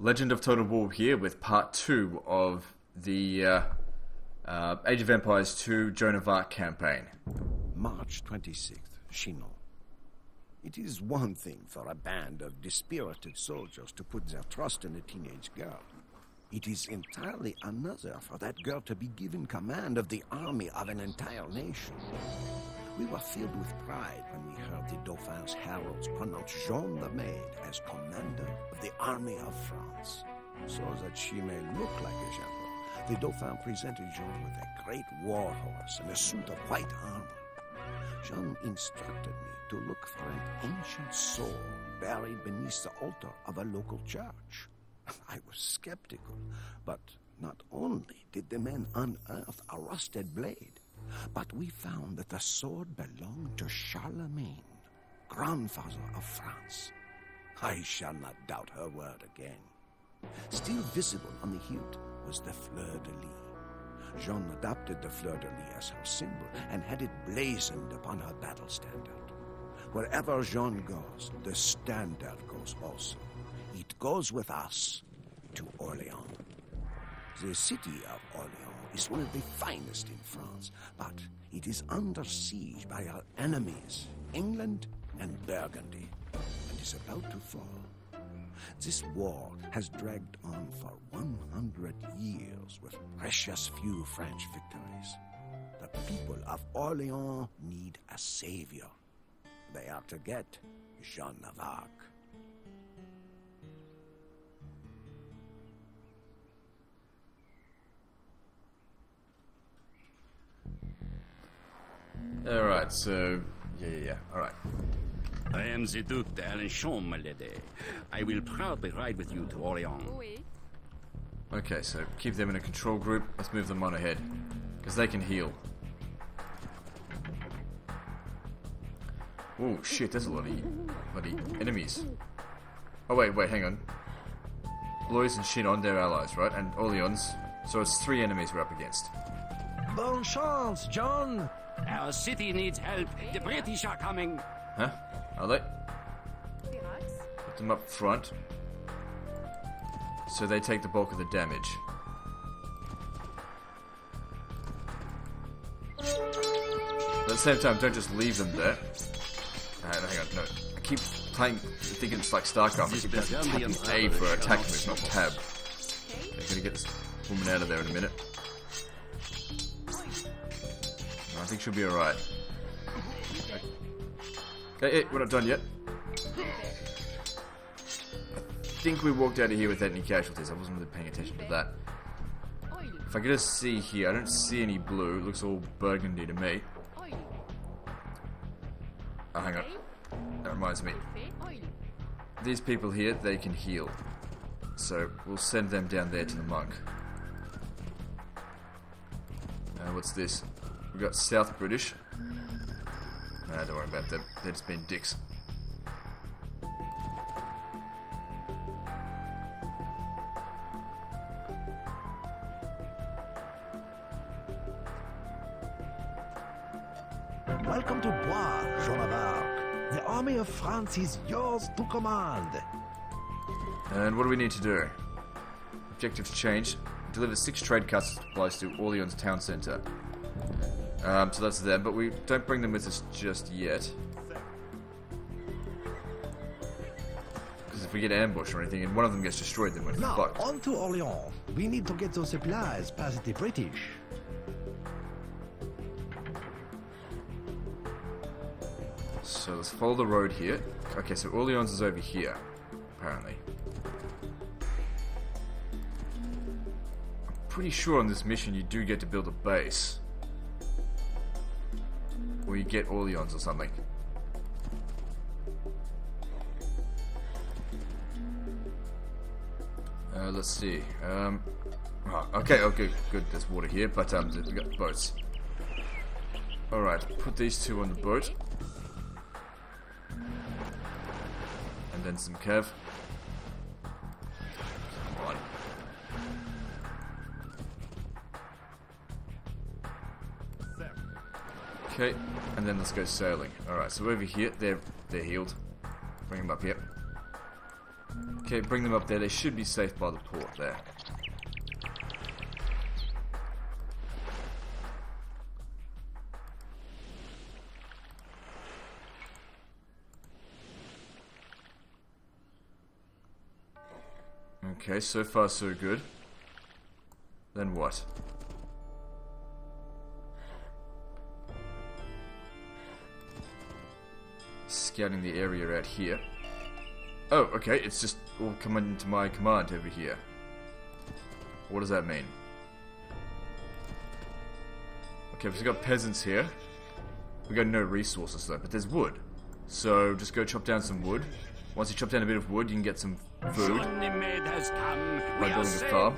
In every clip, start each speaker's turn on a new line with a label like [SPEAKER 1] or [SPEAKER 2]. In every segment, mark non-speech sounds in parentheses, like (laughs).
[SPEAKER 1] Legend of Total War here with part two of the uh, uh, Age of Empires 2 Joan of Arc campaign.
[SPEAKER 2] March 26th, Chinon. It is one thing for a band of dispirited soldiers to put their trust in a teenage girl. It is entirely another for that girl to be given command of the army of an entire nation. We were filled with pride when we heard the Dauphin's heralds pronounce Jean the Maid as commander of the army of France. So that she may look like a general, the Dauphin presented Jean with a great war horse and a suit of white armor. Jean instructed me to look for an ancient sword buried beneath the altar of a local church. (laughs) I was skeptical, but not only did the men unearth a rusted blade, but we found that the sword belonged to Charlemagne, grandfather of France. I shall not doubt her word again. Still visible on the hilt was the fleur de lis. Jean adopted the fleur de lis as her symbol and had it blazoned upon her battle standard. Wherever Jean goes, the standard goes also. It goes with us to Orleans. The city of Orleans is one of the finest in France, but it is under siege by our enemies, England and Burgundy, and is about to fall. This war has dragged on for 100 years with precious few French victories. The people of Orleans need a savior. They are to get Jean of Arc.
[SPEAKER 1] Alright, so. Yeah, yeah, yeah. Alright.
[SPEAKER 3] I am the Duc d'Alençon, my lady. I will proudly ride with you to Orleans.
[SPEAKER 4] Oui.
[SPEAKER 1] Okay, so keep them in a control group. Let's move them on ahead. Because they can heal. Oh shit, there's a lot of bloody enemies. Oh wait, wait, hang on. Blois and Chinon, they're allies, right? And Orleans. So it's three enemies we're up against.
[SPEAKER 5] Bonne chance, John!
[SPEAKER 3] Our city needs help. The British are coming.
[SPEAKER 1] Huh? Are they? Put them up front. So they take the bulk of the damage. But at the same time, don't just leave them there. Uh, no, hang on, no. I keep playing, thinking it's like StarCraft. I keep tapping A for attack move, not tab. I'm gonna get this woman out of there in a minute. Think she'll be alright. Hey, hey, we're not done yet. I think we walked out of here without any casualties. I wasn't really paying attention to that. If I could just see here, I don't see any blue. It looks all burgundy to me. Oh, hang on. That reminds me. These people here, they can heal. So we'll send them down there to the monk. Uh, what's this? We got South British. Nah, don't worry about them. They're just being dicks.
[SPEAKER 5] Welcome to Blois, Jean of Arc. The army of France is yours to command.
[SPEAKER 1] And what do we need to do? Objectives change. Deliver six trade carts supplies to Orleans town centre. Um, so that's them, but we don't bring them with us just yet. Because if we get ambushed or anything and one of them gets destroyed, then we're
[SPEAKER 5] Now,
[SPEAKER 1] fucked.
[SPEAKER 5] on to Orleans. We need to get those supplies past the British.
[SPEAKER 1] So let's follow the road here. Okay, so Orleans is over here, apparently. I'm pretty sure on this mission you do get to build a base. Or you get Orleans or something. Uh, let's see. Um, oh, okay, okay, good. There's water here, but um, we got boats. All right, put these two on the boat. And then some cav. Come on. Okay, and then let's go sailing. Alright, so over here, they're they're healed. Bring them up here. Okay, bring them up there. They should be safe by the port there. Okay, so far so good. Then what? Scouting the area out here. Oh, okay, it's just all coming into my command over here. What does that mean? Okay, we've got peasants here. We got no resources though, but there's wood. So just go chop down some wood. Once you chop down a bit of wood, you can get some food by building a farm.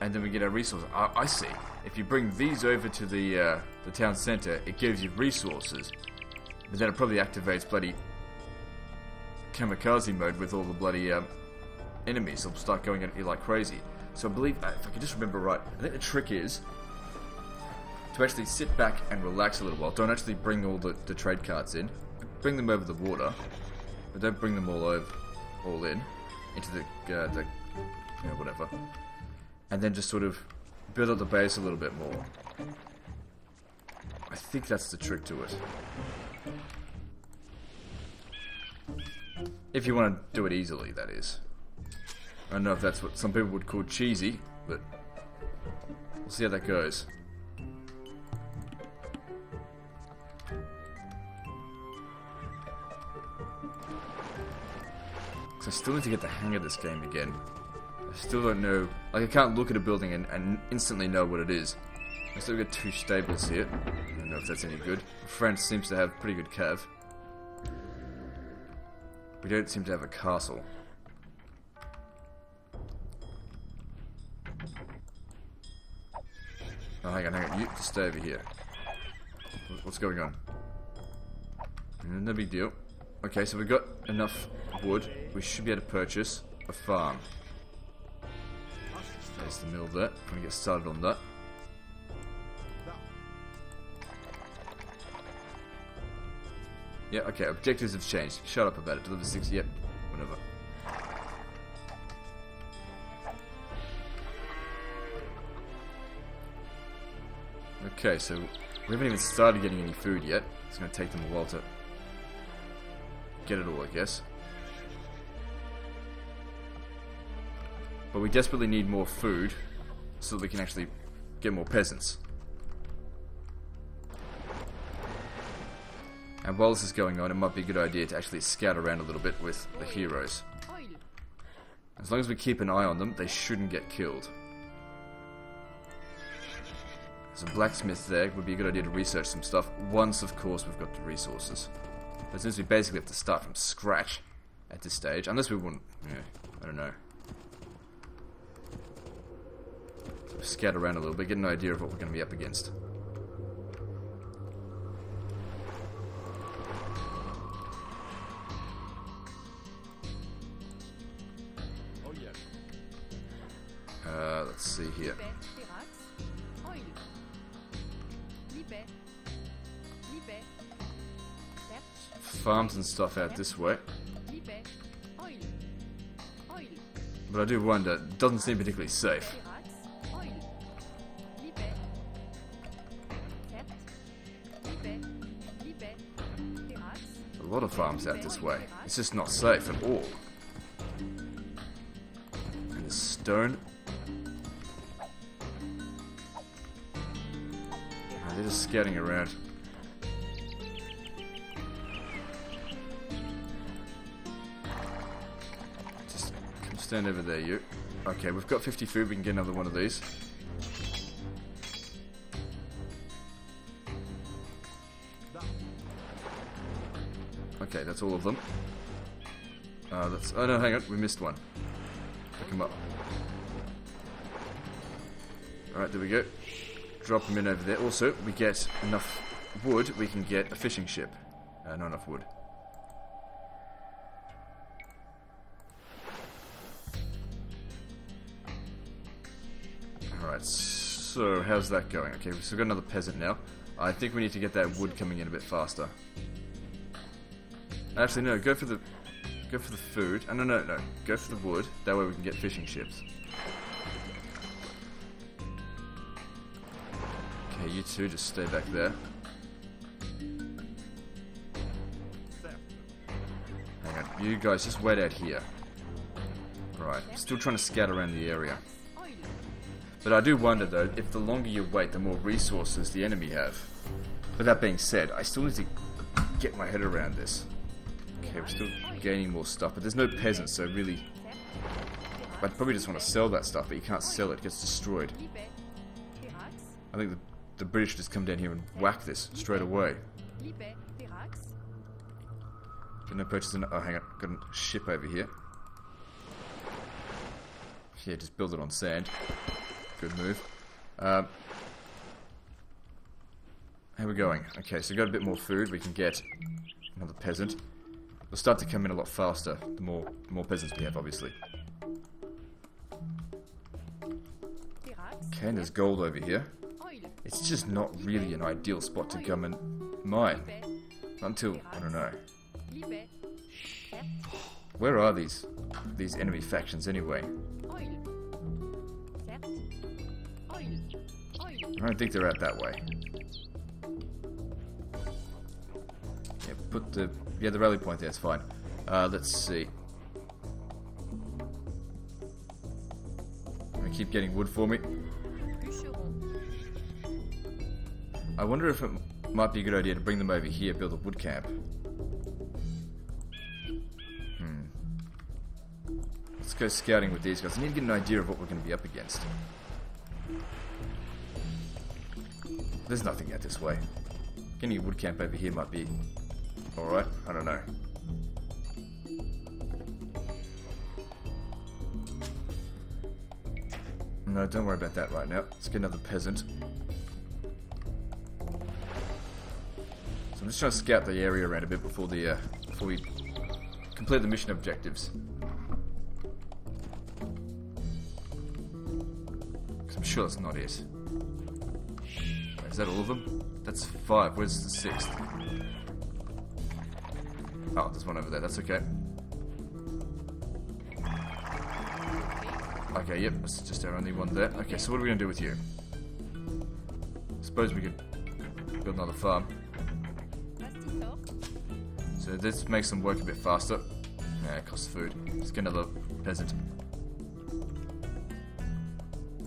[SPEAKER 1] And then we get our resources. I, I see. If you bring these over to the uh, the town center, it gives you resources. But then it probably activates bloody kamikaze mode with all the bloody um, enemies. They'll start going at you like crazy. So I believe, uh, if I can just remember right, I think the trick is to actually sit back and relax a little while. Don't actually bring all the, the trade carts in. Bring them over the water, but don't bring them all over, all in into the uh, the you know whatever, and then just sort of build up the base a little bit more. I think that's the trick to it. If you want to do it easily, that is. I don't know if that's what some people would call cheesy, but we'll see how that goes. Because I still need to get the hang of this game again. I still don't know. Like, I can't look at a building and, and instantly know what it is. I still got two stables here. I don't know if that's any good. France seems to have pretty good cav. We don't seem to have a castle. Oh, hang on, hang on. You stay over here. What's going on? Mm, No big deal. Okay, so we've got enough wood. We should be able to purchase a farm. There's the mill there. I'm gonna get started on that. Yeah, okay, objectives have changed. Shut up about it. Deliver six, yep, whatever. Okay, so we haven't even started getting any food yet. It's gonna take them a while to get it all, I guess. But we desperately need more food so that we can actually get more peasants. And while this is going on, it might be a good idea to actually scout around a little bit with the heroes. As long as we keep an eye on them, they shouldn't get killed. There's a blacksmith there. Would be a good idea to research some stuff. Once, of course, we've got the resources. But since we basically have to start from scratch at this stage, unless we wouldn't, yeah, I don't know. So scout around a little bit, get an idea of what we're going to be up against. Here.
[SPEAKER 4] Libet. Terax. Oil. Libet. Libet. Terch.
[SPEAKER 1] Farms and stuff out this way.
[SPEAKER 4] Libet. Oil. Oil.
[SPEAKER 1] But I do wonder, it doesn't seem particularly safe.
[SPEAKER 4] Terax. Oil. Libet. Terch. Libet. Libet. Terax.
[SPEAKER 1] A lot of farms out this way. It's just not safe at all. And the stone. Scouting around. Just come stand over there, you. Okay, we've got 50 food. We can get another one of these. Okay, that's all of them. Uh, that's. Oh no, hang on, we missed one. Pick him up. Alright, there we go. Drop them in over there. Also, we get enough wood, we can get a fishing ship. Uh, not enough wood. Alright, so how's that going? Okay, we've got another peasant now. I think we need to get that wood coming in a bit faster. Actually, no, go for the go for the food. Oh, no, no, no. Go for the wood. That way we can get fishing ships. You two just stay back there. Hang on. You guys just wait out here. Right. Still trying to scout around the area. But I do wonder though, if the longer you wait, the more resources the enemy have. But that being said, I still need to get my head around this. Okay, we're still gaining more stuff, but there's no peasants, so really, I'd probably just want to sell that stuff, but you can't sell it, it gets destroyed. I think the, the British just come down here and whack this straight away. No purchase an, oh hang on, got a ship over here. Yeah, just build it on sand. Good move. Um, how we going? Okay, so we got a bit more food. We can get another peasant. We'll start to come in a lot faster. The more, the more peasants we have, obviously. Okay, and there's gold over here. It's just not really an ideal spot to come and mine. Until, I don't know. Where are these, these enemy factions anyway? I don't think they're out that way. Yeah, put the yeah the rally point there. It's fine. Uh, let's see. Keep getting wood for me. I wonder if it might be a good idea to bring them over here, build a wood camp. Hmm. Let's go scouting with these guys. I need to get an idea of what we're going to be up against. There's nothing out this way. Getting a wood camp over here might be alright. I don't know. No, don't worry about that right now. Let's get another peasant. I'm just trying to scout the area around a bit before the uh, before we complete the mission objectives. I'm sure that's not it. Is that all of them? That's five. Where's the sixth? Oh, there's one over there. That's okay. Okay, yep, that's just our only one there. Okay, so what are we gonna do with you? I suppose we could build another farm. So this makes them work a bit faster. Yeah, it costs food. Let's get another peasant.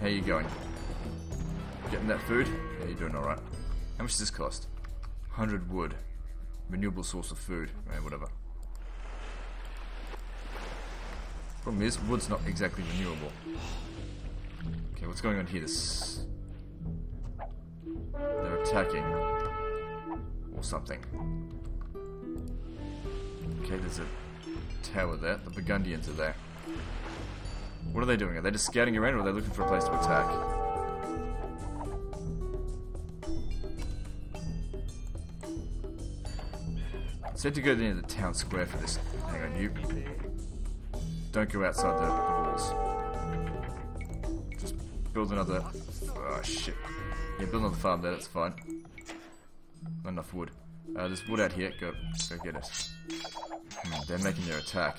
[SPEAKER 1] How you going? Getting that food? Yeah, you're doing alright. How much does this cost? 100 wood. Renewable source of food. Yeah, whatever. Problem is, wood's not exactly renewable. Okay, what's going on here? This... They're attacking. Or something. Okay, there's a tower there. The Burgundians are there. What are they doing? Are they just scouting around or are they looking for a place to attack? Said to go near the town square for this. Hang on, you. Don't go outside the, the walls. Just build another. Oh shit. Yeah, build another farm there. That's fine. Not enough wood. Uh, there's wood out here. Go, go get it. Hmm, they're making their attack.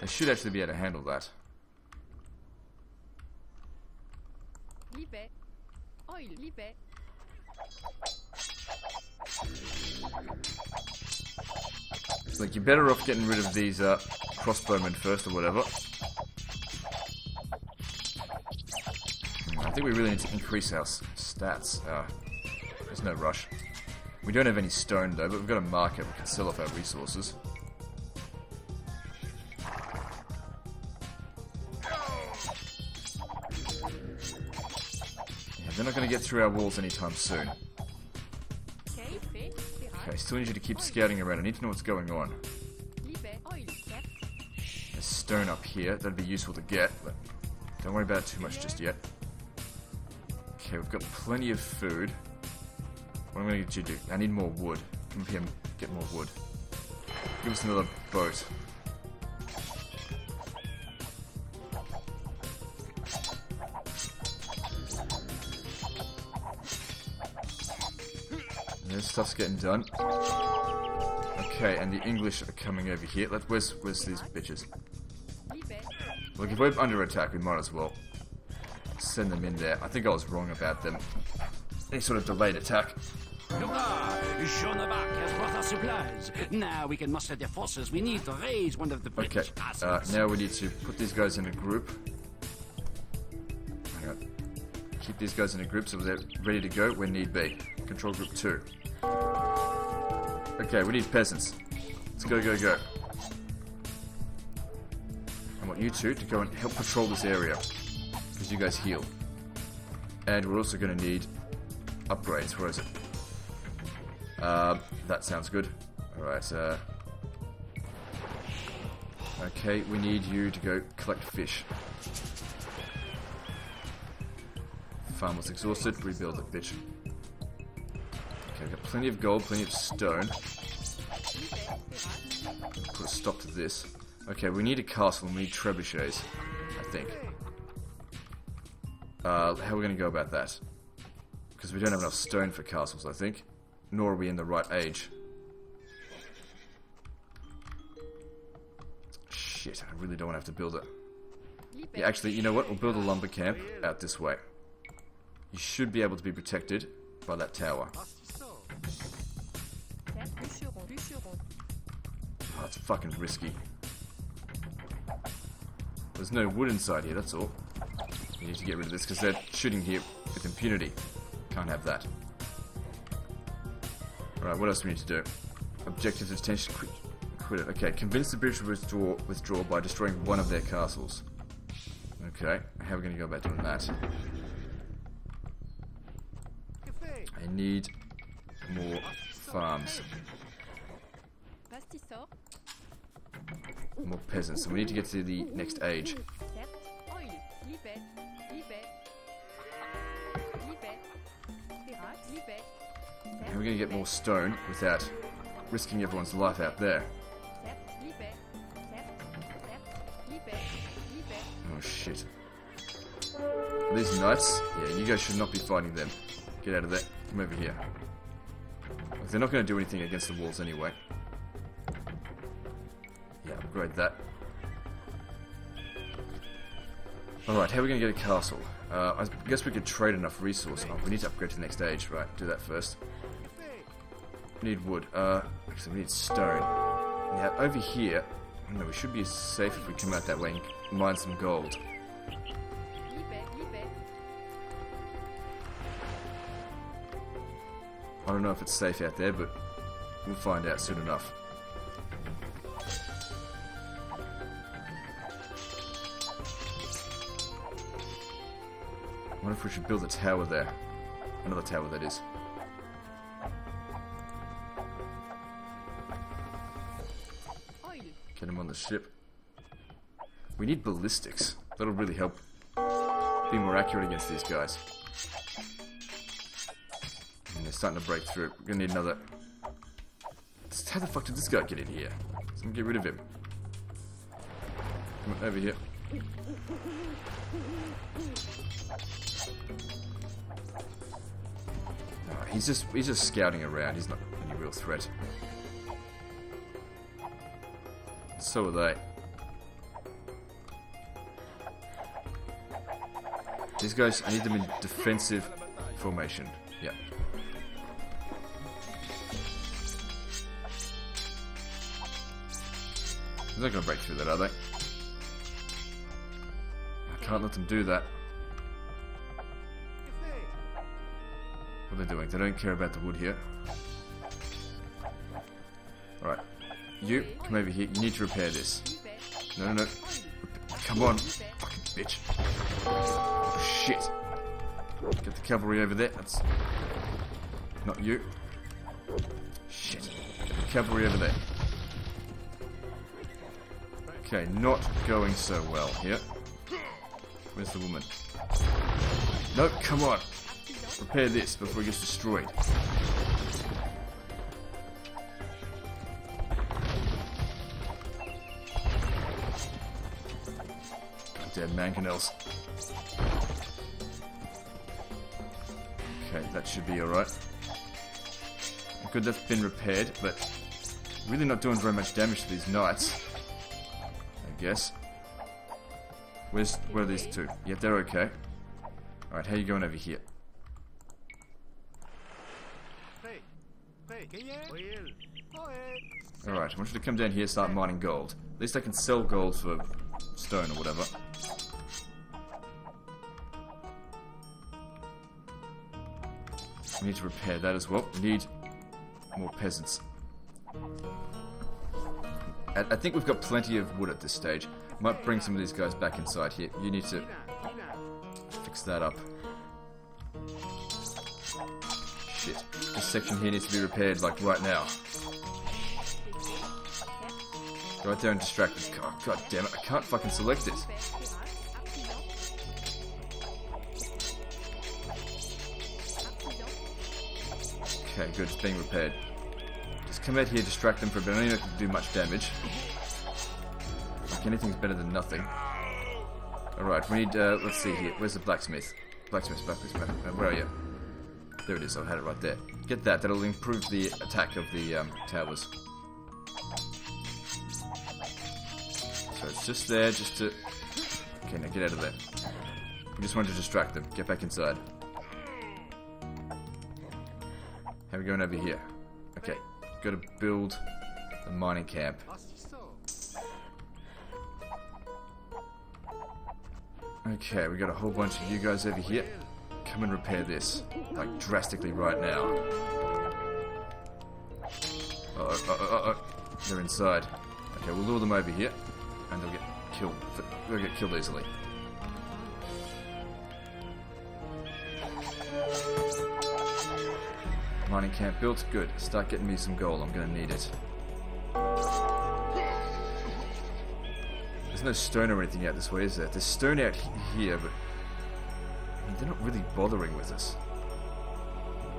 [SPEAKER 1] They should actually be able to handle that. It's like you're better off getting rid of these uh, crossbowmen first or whatever. Think we really need to increase our stats. Uh, there's no rush. We don't have any stone though, but we've got a market. We can sell off our resources. Yeah, they're not going to get through our walls anytime soon. Okay, still need you to keep scouting around. I need to know what's going on. There's stone up here. That'd be useful to get, but don't worry about it too much just yet. Okay, we've got plenty of food. What am I going to do? I need more wood. Come here and get more wood. Give us another boat. This stuff's getting done. Okay, and the English are coming over here. Let where's where's these bitches? Look, if we're under attack, we might as well send them in there. I think I was wrong about them. Any sort of delayed attack.
[SPEAKER 3] Hurrah! Jean of Arc has brought us supplies. Now we can muster the forces we need to raise one of the
[SPEAKER 1] Okay, uh, now we need to put these guys in a group. Keep these guys in a group so they're ready to go when need be. Control group 2. Okay, we need peasants. Let's go, go, go. I want you two to go and help patrol this area. Because you guys heal. And we're also going to need upgrades. Where is it? Um, that sounds good. Alright, uh... Okay, we need you to go collect fish. Farm was exhausted, rebuild it, bitch. Okay, we've got plenty of gold, plenty of stone. Put a stop to this. Okay, we need a castle and we need trebuchets, I think. Uh, how are we going to go about that? Because we don't have enough stone for castles, I think. Nor are we in the right age. Shit, I really don't want to have to build it. Yeah, actually, you know what? We'll build a lumber camp out this way. You should be able to be protected by that tower. Oh, it's fucking risky. There's no wood inside here, that's all. We need to get rid of this because they're shooting here with impunity. Can't have that. Alright, what else do we need to do? Objective detention quit, quit it. Okay, convince the British to withdraw, withdraw by destroying one of their castles. Okay, how are we going to go about doing that? I need more farms. More peasants. So we need to get to the next age. How are going to get more stone without risking everyone's life out there? Oh shit. These knights? Yeah, you guys should not be fighting them. Get out of there. Come over here. They're not going to do anything against the walls anyway. Yeah, upgrade that. Alright, how are we going to get a castle? Uh, I guess we could trade enough resource. Oh, we need to upgrade to the next age. Right, do that first. Need wood. Uh, actually, we need stone. Now, over here, know, we should be safe if we come out that way and mine some gold. I don't know if it's safe out there, but we'll find out soon enough. I wonder if we should build a tower there. Another tower, that is. Get him on the ship. We need ballistics. That'll really help be more accurate against these guys. And they're starting to break through. We're gonna need another. How the fuck did this guy get in here? Someone get rid of him. Come on, over here. Oh, he's just he's just scouting around. He's not any real threat. So are they. These guys, I need them in defensive formation. Yeah. They're not going to break through that, are they? I can't let them do that. What are they doing? They don't care about the wood here. You, come over here. You need to repair this. No, no, no. Come on. Fucking bitch. Oh, shit. Get the cavalry over there. That's not you. Shit. Get the cavalry over there. Okay, not going so well here. Where's the woman? No, come on. Repair this before it gets destroyed. Goddamn mangonels. Okay, that should be alright. Good, that's been repaired, but really not doing very much damage to these knights. I guess. Where's where are these two? Yeah, they're okay. Alright, how you going over here? Alright, I want you to come down here start mining gold. At least I can sell gold for stone or whatever. We need to repair that as well. We need more peasants. I, think we've got plenty of wood at this stage. Might bring some of these guys back inside here. You need to fix that up. Shit. This section here needs to be repaired, like, right now. Go out there and distract this. God, God damn it, I can't fucking select it. Okay, good, it's being repaired. Just come out here, distract them for a bit. I don't even have to do much damage. Like anything's better than nothing. Alright, we need, uh, let's see here. Where's the blacksmith? Blacksmith, blacksmith, blacksmith. Where are you? There it is, I had it right there. Get that, that'll improve the attack of the um, towers. So it's just there, just to... Okay, now get out of there. We just wanted to distract them. Get back inside. How are we going over here? Okay, got to build the mining camp. Okay, we got a whole bunch of you guys over here. Come and repair this, like drastically right now. Uh oh, uh oh, uh oh. They're inside. Okay, we'll lure them over here, and they'll get killed. They'll get killed easily. Mining camp built. Good. Start getting me some gold. I'm gonna need it. There's no stone or anything out this way, is there? There's stone out here, but they're not really bothering with us.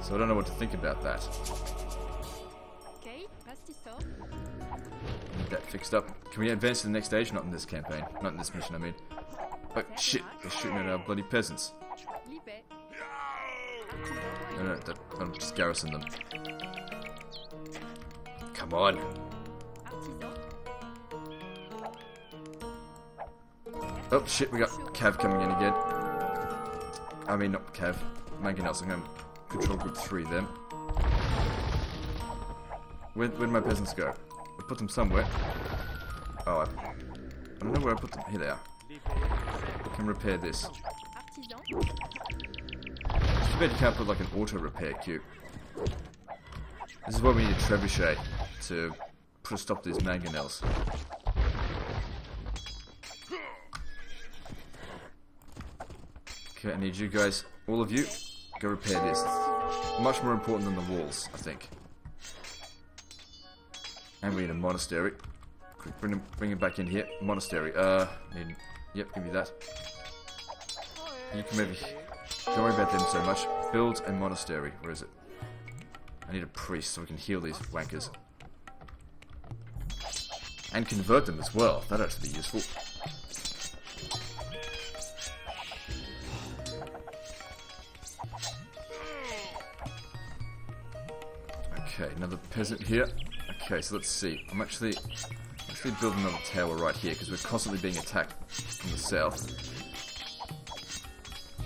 [SPEAKER 1] So I don't know what to think about that. Need that fixed up. Can we advance to the next stage? Not in this campaign. Not in this mission, I mean. Oh, shit. They're shooting at our bloody peasants. I'm just garrison them. Come on. Oh, shit, we got Cav coming in again. I mean, not Cav. Mangonels. I'm going to control group 3 then. Where, where'd my peasants go? I put them somewhere. Oh, I, I don't know where I put them. Here they are. Can repair this. Too bad you like an auto repair cube. This is why we need a trebuchet to put a stop to these mangonels. Okay, I need you guys, all of you, go repair this. Much more important than the walls, I think. And we need a monastery. Quick, bring him, bring him back in here. Monastery. Uh, need, yep, give me that. You can maybe don't worry about them so much. Build a monastery. Where is it? I need a priest so we can heal these wankers. And convert them as well. That'd actually be useful. Okay, another peasant here. Okay, so let's see. I'm actually actually building another tower right here because we're constantly being attacked from the south.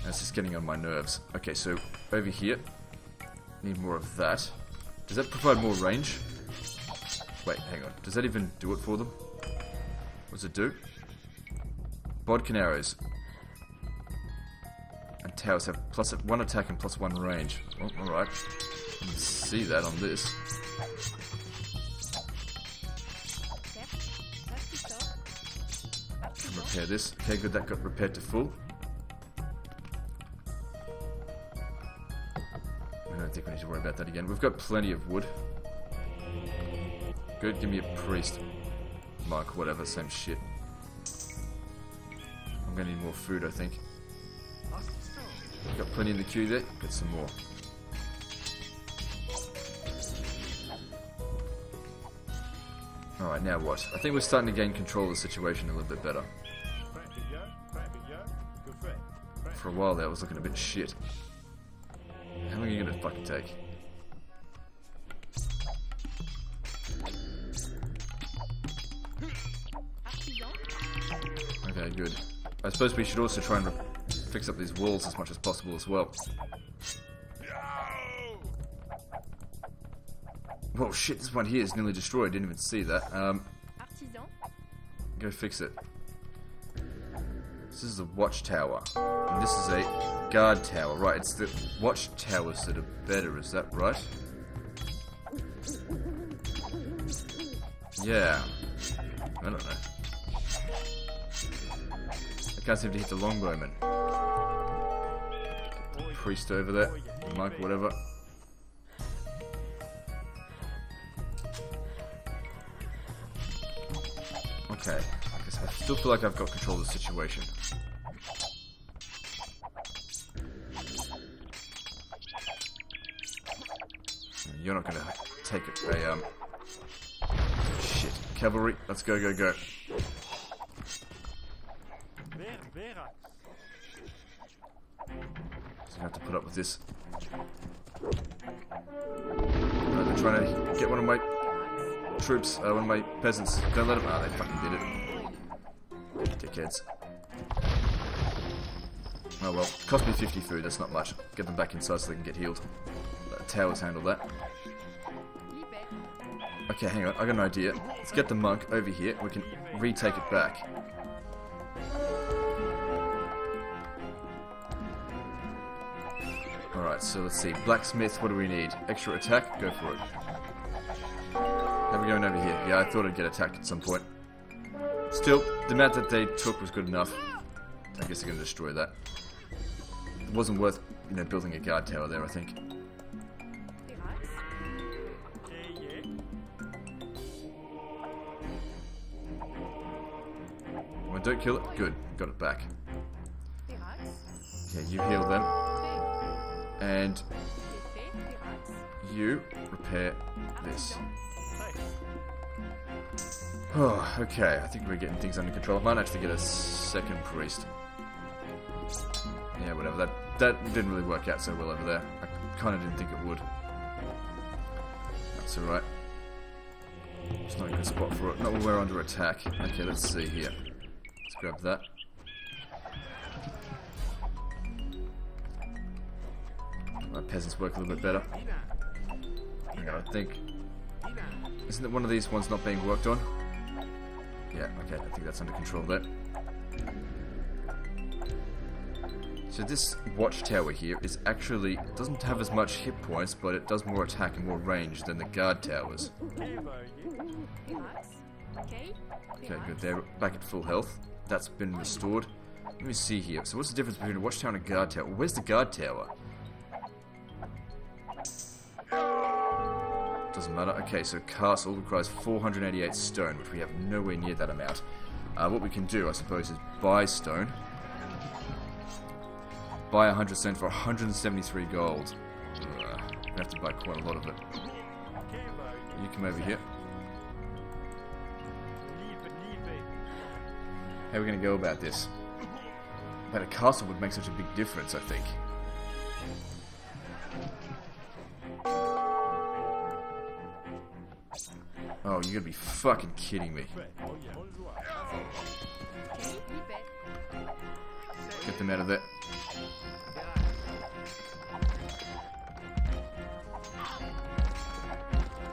[SPEAKER 1] That's just getting on my nerves. Okay, so over here, need more of that. Does that provide more range? Wait, hang on. Does that even do it for them? What does it do? Bodkin arrows. And towers have plus one attack and plus one range. Oh, well, alright. Can see that on this. Repair this. Okay, good, that got repaired to full. Don't think we need to worry about that again. We've got plenty of wood. Good, give me a priest. Monk, whatever, same shit. I'm gonna need more food, I think. Got plenty in the queue there. Get some more. Alright, now what? I think we're starting to gain control of the situation a little bit better. For a while there, I was looking a bit shit. How long are you gonna fucking take? Okay, good. I suppose we should also try and fix up these walls as much as possible as well. Well, shit, this one here is nearly destroyed. I didn't even see that. Um, go fix it. This is the watchtower. And this is a guard tower. Right, it's the watchtowers that are better, is that right? Yeah. I don't know. I can't seem to hit the longbowman. Priest over there. Monk, whatever. Okay. I still feel like I've got control of the situation. You're not gonna take it a um. Shit, cavalry. Let's go, go, go. So I have to put up with this. They're trying to get one of my troops, uh, one of my peasants. Don't let them. Ah, they fucking did it. Dickheads. Oh well, cost me 50 food, that's not much. Get them back inside so they can get healed. Uh, towers handle that. Okay, hang on, I got an idea. Let's get the monk over here, we can retake it back. Alright, so let's see. Blacksmith, what do we need? Extra attack? Go for it. How are we going over here? Yeah, I thought I'd get attacked at some point. Still, the amount that they took was good enough. I guess they're going to destroy that. It wasn't worth, you know, building a guard tower there, I think. Well, don't kill it. Good, got it back. Yeah, you heal them. And you repair this. Oh, okay. I think we're getting things under control. I might actually get a second priest. Yeah, whatever. That that didn't really work out so well over there. I kind of didn't think it would. That's alright. It's not a good spot for it. When we're under attack. Okay, let's see here. Let's grab that. My peasants work a little bit better. I think. Isn't it one of these ones not being worked on? Yeah, okay, I think that's under control there. So this watchtower here is actually doesn't have as much hit points, but it does more attack and more range than the guard towers.
[SPEAKER 4] Okay.
[SPEAKER 1] Good. They're back at full health. That's been restored. Let me see here. So what's the difference between a watchtower and a guard tower? Where's the guard tower? Doesn't matter. Okay, so castle requires 488 stone, which we have nowhere near that amount. Uh, what we can do, I suppose, is buy stone. Buy 100 stone for 173 gold. Uh, we have to buy quite a lot of it. You come over here. How are we going to go about this? But a castle would make such a big difference, I think. Oh, you're gonna be fucking kidding me. Get them out of there.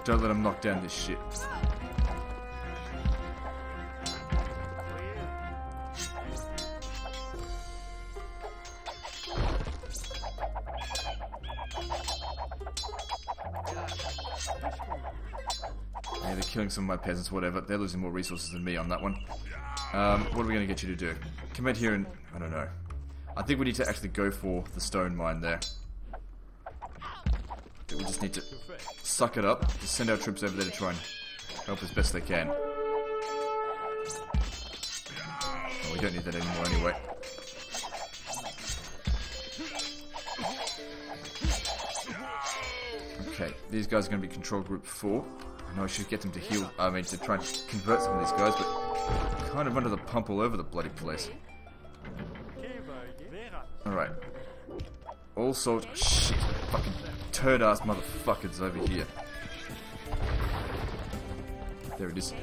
[SPEAKER 1] Don't let them knock down this shit. Killing some of my peasants, whatever. They're losing more resources than me on that one. Um, what are we going to get you to do? Come out here and... I don't know. I think we need to actually go for the stone mine there. We just need to suck it up. Just send our troops over there to try and help as best they can. Oh, we don't need that anymore anyway. Okay, these guys are going to be control group 4. Know I should get them to heal, I mean to try and convert some of these guys, but kind of under the pump all over the bloody place. Alright. All sorts shit, fucking turd ass motherfuckers over here. There it is.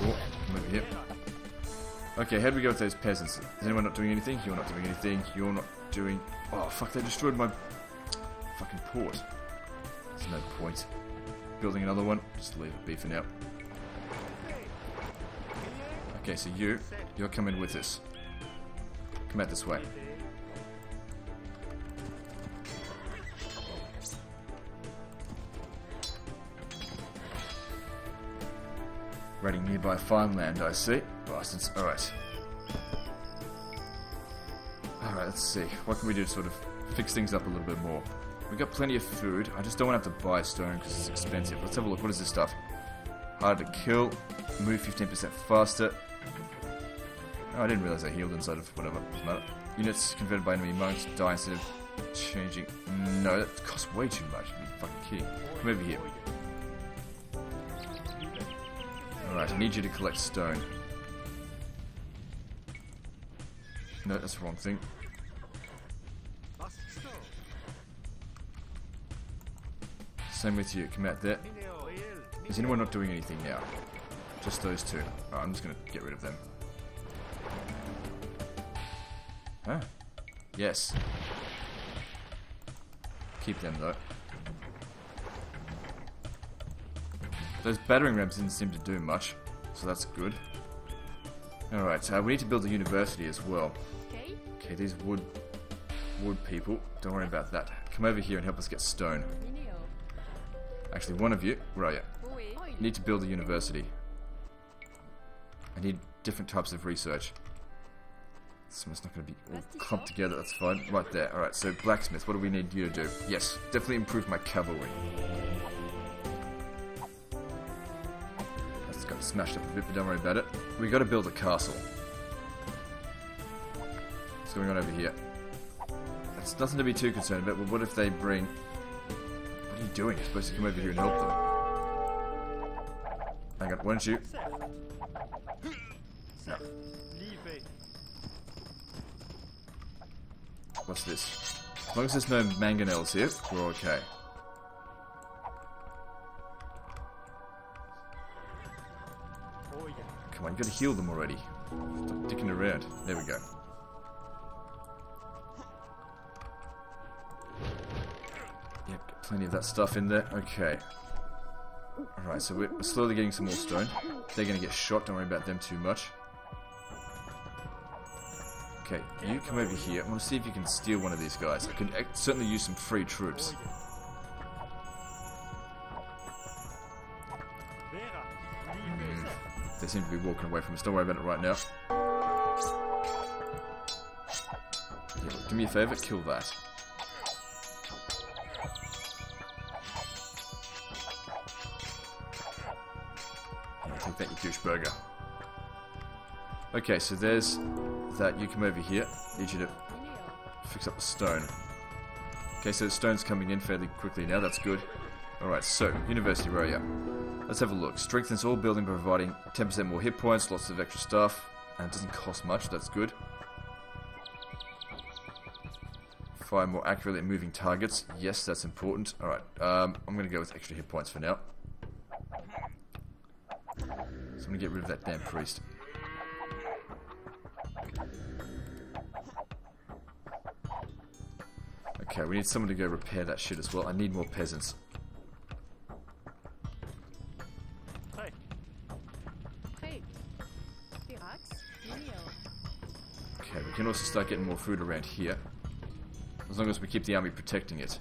[SPEAKER 1] Oh, over here. Okay, how do we go with those peasants? Is anyone not doing anything? You're not doing anything. You're not doing... Oh, fuck, they destroyed my fucking port. There's no point. Building another one. Just leave it be for now. Okay, so you, you're coming with us. Come out this way. Raiding nearby farmland, I see. Bastards. Alright. Alright, let's see. What can we do to sort of fix things up a little bit more? We got plenty of food. I just don't want to have to buy stone because it's expensive. Let's have a look. What is this stuff? Harder to kill. Move 15% faster. Oh, I didn't realize I healed inside of whatever. Units converted by enemy monks die instead of changing. No, that costs way too much. Fucking kidding? Come over here. Alright, I need you to collect stone. No, that's the wrong thing. Same with you. Come out there. Is anyone not doing anything now? Just those two. Oh, I'm just gonna get rid of them. Huh? Yes. Keep them though. Those battering rams didn't seem to do much, so that's good. Alright, uh, we need to build a university as well.
[SPEAKER 4] Okay.
[SPEAKER 1] Okay, these wood wood people, don't worry about that. Come over here and help us get stone. Actually, one of you, where are you?
[SPEAKER 4] Oil.
[SPEAKER 1] need to build a university. I need different types of research. Someone's not going to be all clumped together, that's fine. Right there. Alright, so blacksmith, what do we need you to do? Yes, definitely improve my cavalry. That's got smashed up a bit, but don't worry about it. We got to build a castle. What's going on over here? That's nothing to be too concerned about, but what if they bring... Doing? You're supposed to come over here and help them. Hang on, why don't you... No. What's this? As long as there's no mangonels here, we're okay. Come on, you gotta heal them already. Stop dicking around. There we go. Plenty of that stuff in there. Okay. Alright, so we're slowly getting some more stone. They're gonna get shot, don't worry about them too much. Okay, you come over here. I want to see if you can steal one of these guys. I can uh, certainly use some free troops. They seem to be walking away from us. Don't worry about it right now. Yeah, do me a favor, kill that. You. Okay, so there's that. You come over here. Need you to fix up the stone. Okay, so the stone's coming in fairly quickly now. That's good. Alright, so, University Roya. Let's have a look. Strengthens all building by providing 10% more hit points, lots of extra stuff, and it doesn't cost much. That's good. Fire more accurately at moving targets. Yes, that's important. Alright, um, I'm going to go with extra hit points for now. So I'm going to get rid of that damn priest. Okay, we need someone to go repair that shit as well. I need more peasants.
[SPEAKER 4] Prêt. Firax. Mineo.
[SPEAKER 1] Okay, we can also start getting more food around here. As long as we keep the army protecting it.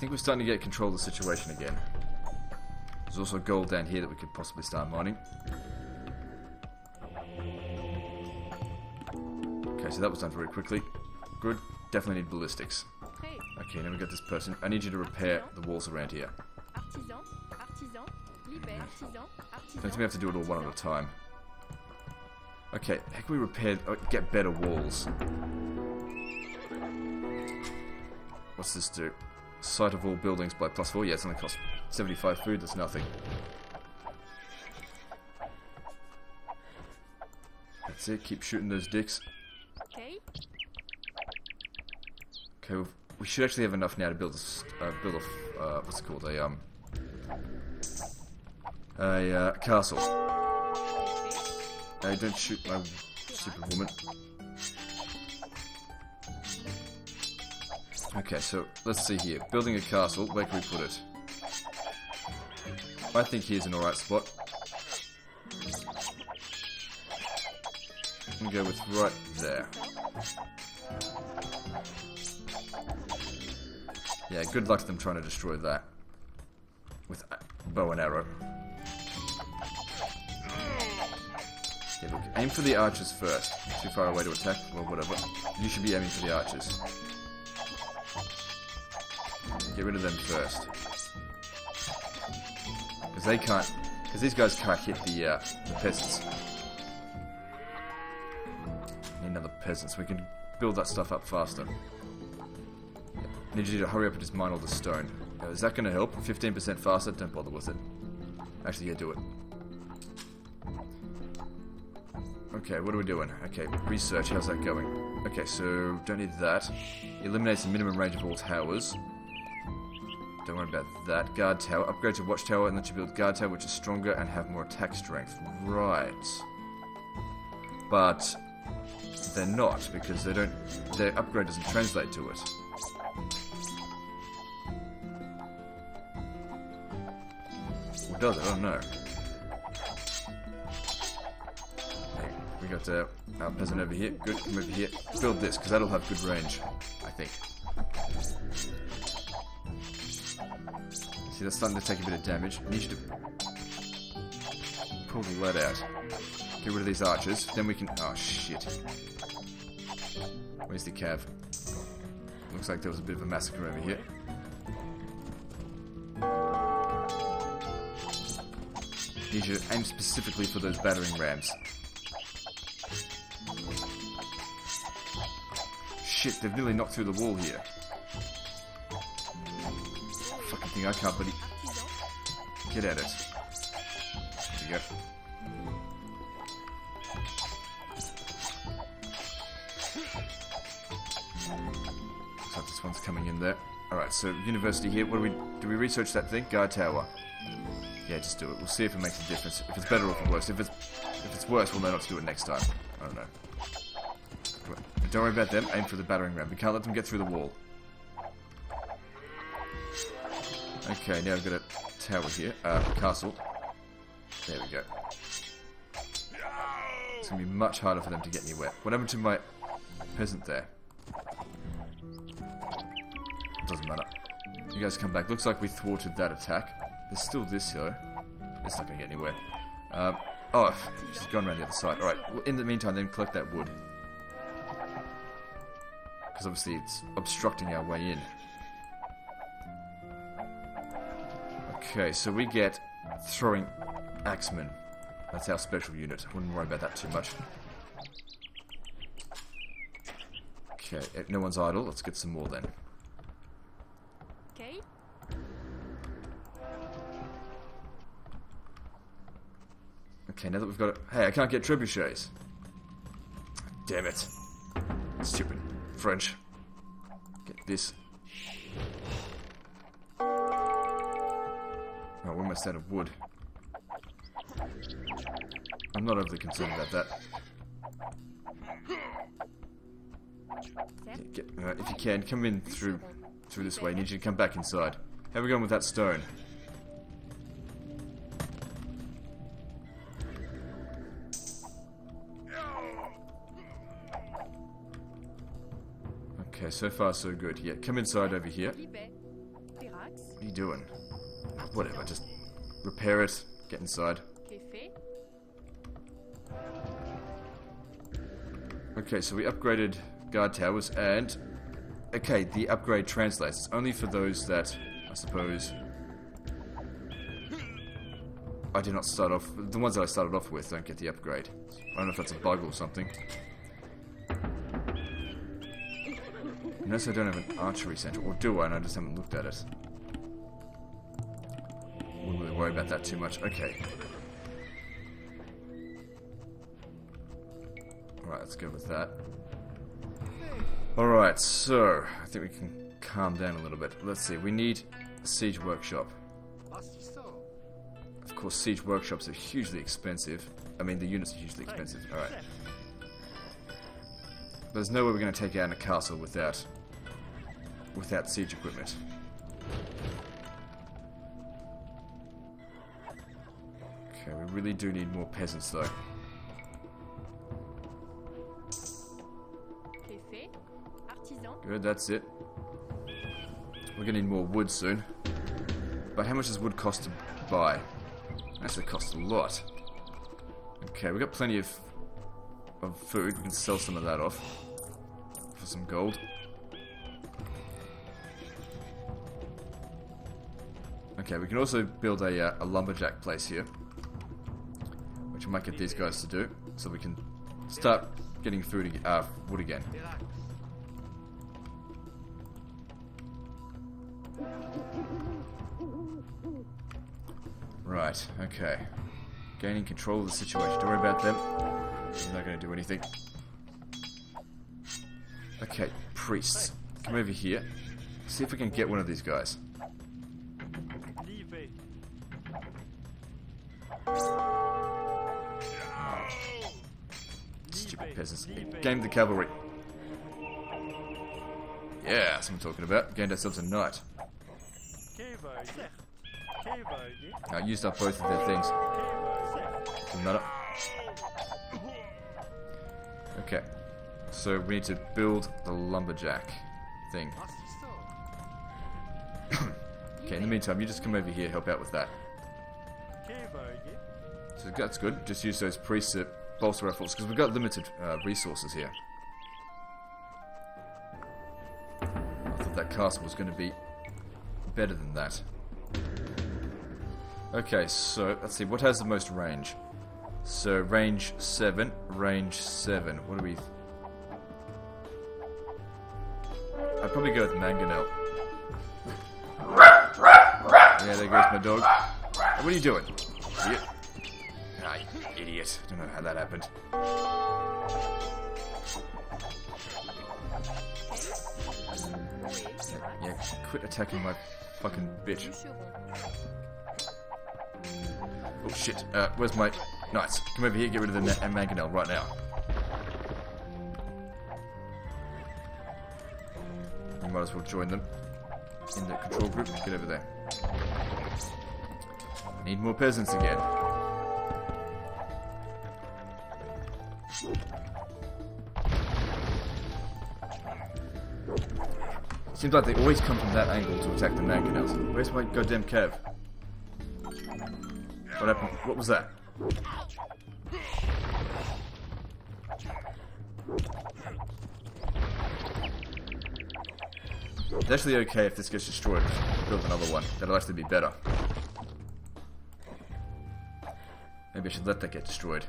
[SPEAKER 1] Think we're starting to get control of the situation again. There's also gold down here that we could possibly start mining. Okay, so that was done very quickly. Good. Definitely need ballistics. Okay, now we got this person. I need you to repair the walls around here.
[SPEAKER 4] Artisan. Artisan.
[SPEAKER 1] Don't
[SPEAKER 4] Artisan.
[SPEAKER 1] we have to do it all one at a time. Okay, how can we repair, uh, get better walls? What's this do? Sight of all buildings by plus four? Yeah, it's only cost 75 food, that's nothing. That's it, keep shooting those dicks.
[SPEAKER 4] Okay.
[SPEAKER 1] Okay, we've, we should actually have enough now to build a uh, build a uh, what's it called, a, um, a uh, castle. Hey, don't shoot my stupid Okay, so let's see here. Building a castle, where can we put it? I think here's an alright spot. I'm go with right there. Yeah, good luck to them trying to destroy that. With bow and arrow. Yeah, look, aim for the archers first. Too far away to attack, or whatever. You should be aiming for the archers. Get rid of them first. Because they can't... Because these guys can't hit the, uh, the peasants. Need another peasant so we can build that stuff up faster. Need you to hurry up and just mine all the stone. Uh, is that going to help? 15% faster? Don't bother with it. Actually, yeah, do it. Okay, what are we doing? Okay, research, how's that going? Okay, so don't need that. Eliminates the minimum range of all towers. Don't worry about that. Guard tower. Upgrade to watchtower and let you build guard tower which is stronger and have more attack strength. Right. But they're not because they don't their upgrade doesn't translate to it. Or does it? I don't know. We got uh, our peasant over here. Good, come over here. Build this, because that'll have good range, I think. See, that's starting to take a bit of damage. I need you to pull the lead out. Get rid of these archers. Then we can... Oh, shit. Where's the cav? Looks like there was a bit of a massacre over here. Need you to aim specifically for those battering rams. Shit, they've nearly knocked through the wall here. I can't buddy. Get at it. There you go. Looks like this one's coming in there. Alright, so university here. What do we do? We research that thing? Guard tower. Yeah, just do it. We'll see if it makes a difference. If it's better or if it's worse. If it's if it's worse, we'll know not to do it next time. I don't know. Don't worry about them. Aim for the battering ram. We can't let them get through the wall. Okay, now I've got a tower here. Uh, castle. There we go. It's gonna be much harder for them to get anywhere. What happened to my peasant there? Doesn't matter. You guys come back. Looks like we thwarted that attack. There's still this though. It's not gonna get anywhere. Um, oh, she's gone around the other side. Alright, well, in the meantime then collect that wood. Because obviously it's obstructing our way in. Okay, so we get throwing axemen. That's our special unit. I Wouldn't worry about that too much. Okay, eh, no one's idle. Let's get some more then.
[SPEAKER 4] Okay.
[SPEAKER 1] Okay, now that we've got it. Hey, I can't get trebuchets. Damn it. Stupid French. Get this. Oh, we're almost out of wood. I'm not overly concerned about that. Yeah, get, uh, if you can, come in through through this way. I need you to come back inside. How are we going with that stone? Okay, so far so good. Yeah, come inside over here. What are you doing? Whatever, just repair it, get inside. Okay, so we upgraded guard towers and... Okay, the upgrade translates. It's only for those that, I suppose... I did not start off... The ones that I started off with don't get the upgrade. I don't know if that's a bug or something. Notice I don't have an archery center. Or do I? And I just haven't looked at it. Worry about that too much. Okay. Alright, let's go with that. Alright, so I think we can calm down a little bit. Let's see, we need a siege workshop. Of course, siege workshops are hugely expensive. I mean, the units are hugely expensive. Alright. There's no way we're going to take out a castle without without siege equipment. Okay, we really do need more peasants though. Good, that's it. We're gonna need more wood soon. But how much does wood cost to buy? Actually costs a lot. Okay, we got plenty of of food. We can sell some of that off for some gold. Okay, we can also build a, uh, a lumberjack place here, might get these guys to do, so we can start getting food, uh, wood again. Right, okay. Gaining control of the situation. Don't worry about them. They're not going to do anything. Okay, priests. Come over here. See if we can get one of these guys. Peasants. Game the cavalry. Yeah, that's what I'm talking about. Gained ourselves a knight. I used up both of their things. Matter. Okay. So we need to build the lumberjack thing. (coughs) okay, in the meantime, you just come over here, help out with that. So that's good. Just use those to bolster our forces, because we've got limited uh, resources here. I thought that castle was going to be better than that. Okay, so let's see, what has the most range? So range 7, range 7. What do we... I'd probably go with Mangonel. Yeah, there goes my dog. What are you doing? Idiot. Idiot. Don't know how that happened. Yeah, quit attacking my fucking bitch. Oh shit, uh, where's my... Nice. Come over here, get rid of the na- mangonel right now. You might as well join them in the control group. Get over there. Need more peasants again. Seems like they always come from that angle to attack the mangonels. Where's my goddamn cav? What happened? What was that? It's actually okay if this gets destroyed. Build another one. That'll actually be better. Maybe I should let that get destroyed.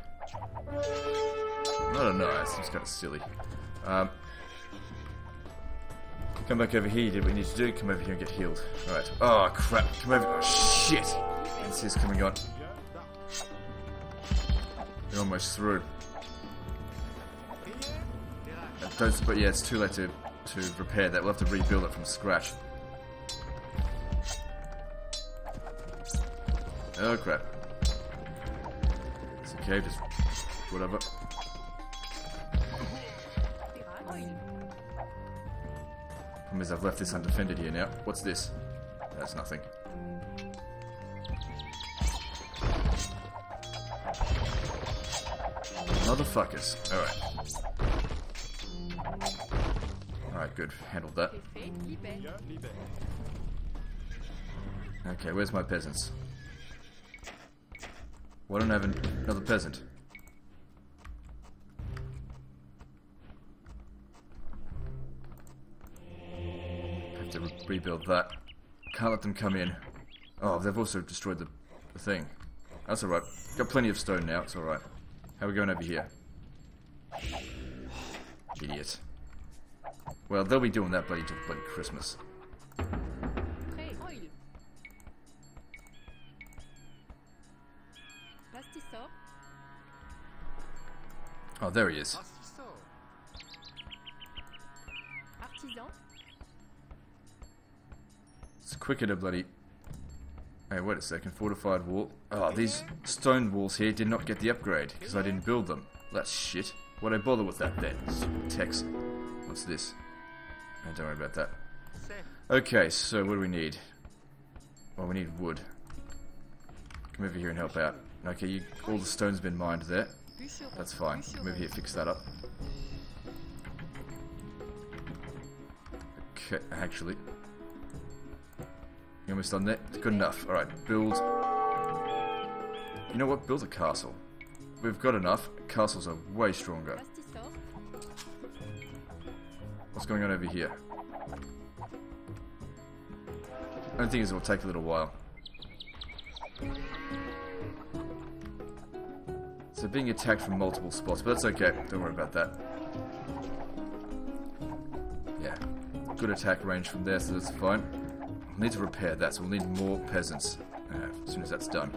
[SPEAKER 1] I don't know. That seems kind of silly. Um, come back over here. You did what you need to do. Come over here and get healed. Alright. Oh, ah, crap. Come over. Oh, shit. This is coming on. You're almost through. Don't, but yeah, it's too late to, to repair that. We'll have to rebuild it from scratch. Oh crap. It's okay, just whatever. Problem is I've left this undefended here now. What's this? That's nothing. Motherfuckers. Alright. Alright, good. Handled that. Okay, where's my peasants? Why don't I have an- another peasant? Rebuild that. Can't let them come in. Oh, they've also destroyed the, the thing. That's alright. Got plenty of stone now, it's alright. How are we going over here? Idiot. Well, they'll be doing that bloody till bloody Christmas. Oh, there he is. Quicker to bloody Hey, wait a second. Fortified wall. Oh, these stone walls here did not get the upgrade because I didn't build them. That's shit. Why'd I bother with that then? Text. What's this? Oh, don't worry about that. Okay, so what do we need? Well, we need wood. Come over here and help out. Okay, you, all the stone's been mined there. That's fine. Come over here, fix that up. Okay, actually. You almost done that? Good enough. Alright, build. You know what? Build a castle. We've got enough. Castles are way stronger. What's going on over here? Only thing is, it will take a little while. So being attacked from multiple spots, but that's okay. Don't worry about that. Yeah, good attack range from there, so that's fine. Need to repair that, so we'll need more peasants uh, as soon as that's done.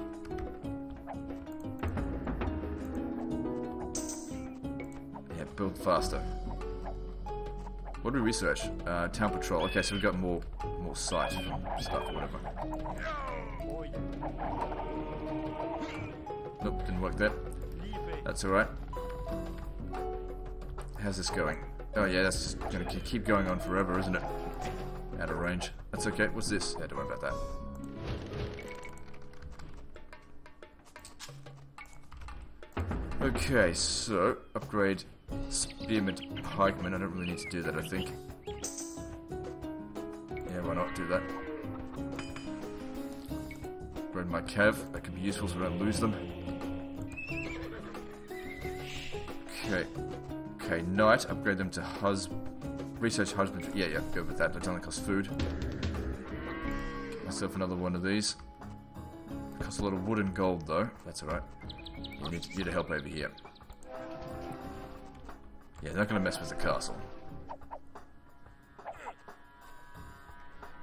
[SPEAKER 1] Yeah, build faster. What do we research? Uh, town patrol. Okay, so we've got more more sight from stuff or whatever. Nope, didn't work there. That's alright. How's this going? Oh yeah, that's just gonna keep going on forever, isn't it? Out of range. That's okay. What's this? Yeah, don't worry about that. Okay, so upgrade spearman pikeman. I don't really need to do that. I think. Yeah, why not do that? Upgrade my cav. That could be useful so I don't lose them. Okay. Okay, knight. Upgrade them to hus. Research husband. Yeah, yeah, go with that. That only costs food. Get myself another one of these. Costs a lot of wood and gold though. That's alright. You need you to help over here. Yeah, they're not gonna mess with the castle.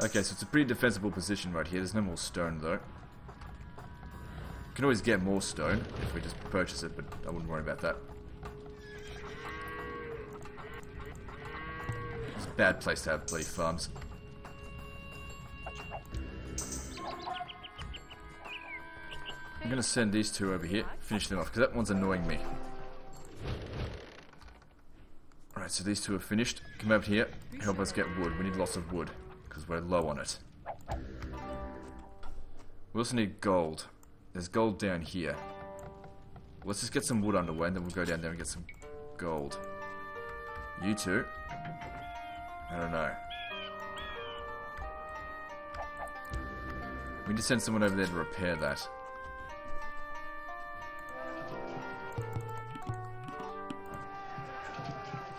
[SPEAKER 1] Okay, so it's a pretty defensible position right here. There's no more stone though. Can always get more stone if we just purchase it, but I wouldn't worry about that. It's a bad place to have bloody farms. I'm gonna send these two over here, finish them off, because that one's annoying me. Alright, so these two are finished. Come over here, help us get wood. We need lots of wood, because we're low on it. We also need gold. There's gold down here. Let's just get some wood underway, and then we'll go down there and get some gold. You two? I don't know. We need to send someone over there to repair that.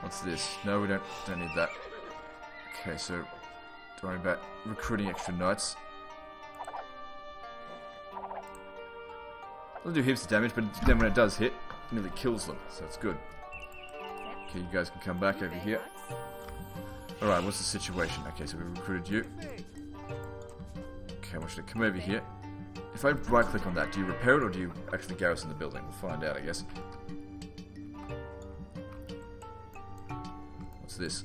[SPEAKER 1] What's this? No, we don't don't need that. Okay, so don't worry about recruiting extra knights. Doesn't do heaps of damage, but then when it does hit, it nearly kills them, so it's good. Okay, you guys can come back over here. Alright, what's the situation? Okay, so we recruited you. Okay, I want you to come over here. If I right click on that, do you repair it or do you actually garrison the building? We'll find out, I guess. What's this?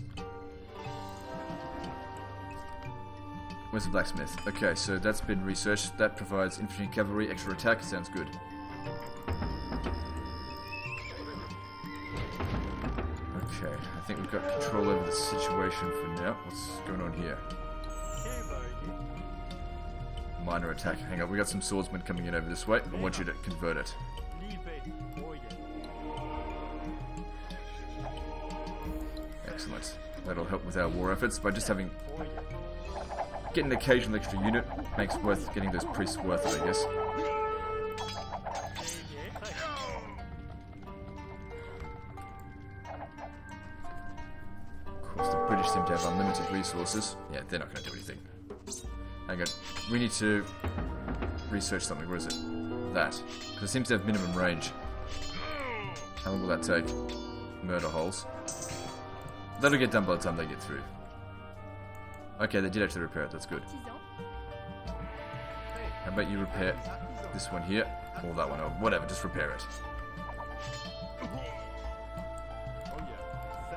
[SPEAKER 1] Where's the blacksmith? Okay, so that's been researched. That provides infantry cavalry extra attack. Sounds good. Okay, I think we've got control over the situation for now. What's going on here? Minor attack. Hang on, we got some swordsmen coming in over this way. I want you to convert it. Excellent. That'll help with our war efforts by just having getting an occasional extra unit makes worth getting those priests worth it, I guess. Resources. Yeah, they're not going to do anything. Hang on. We need to research something. Where is it? That. Because it seems to have minimum range. How long will that take? Murder holes. That'll get done by the time they get through. Okay, they did actually repair it. That's good. How about you repair this one here? Or that one, or whatever. Just repair it.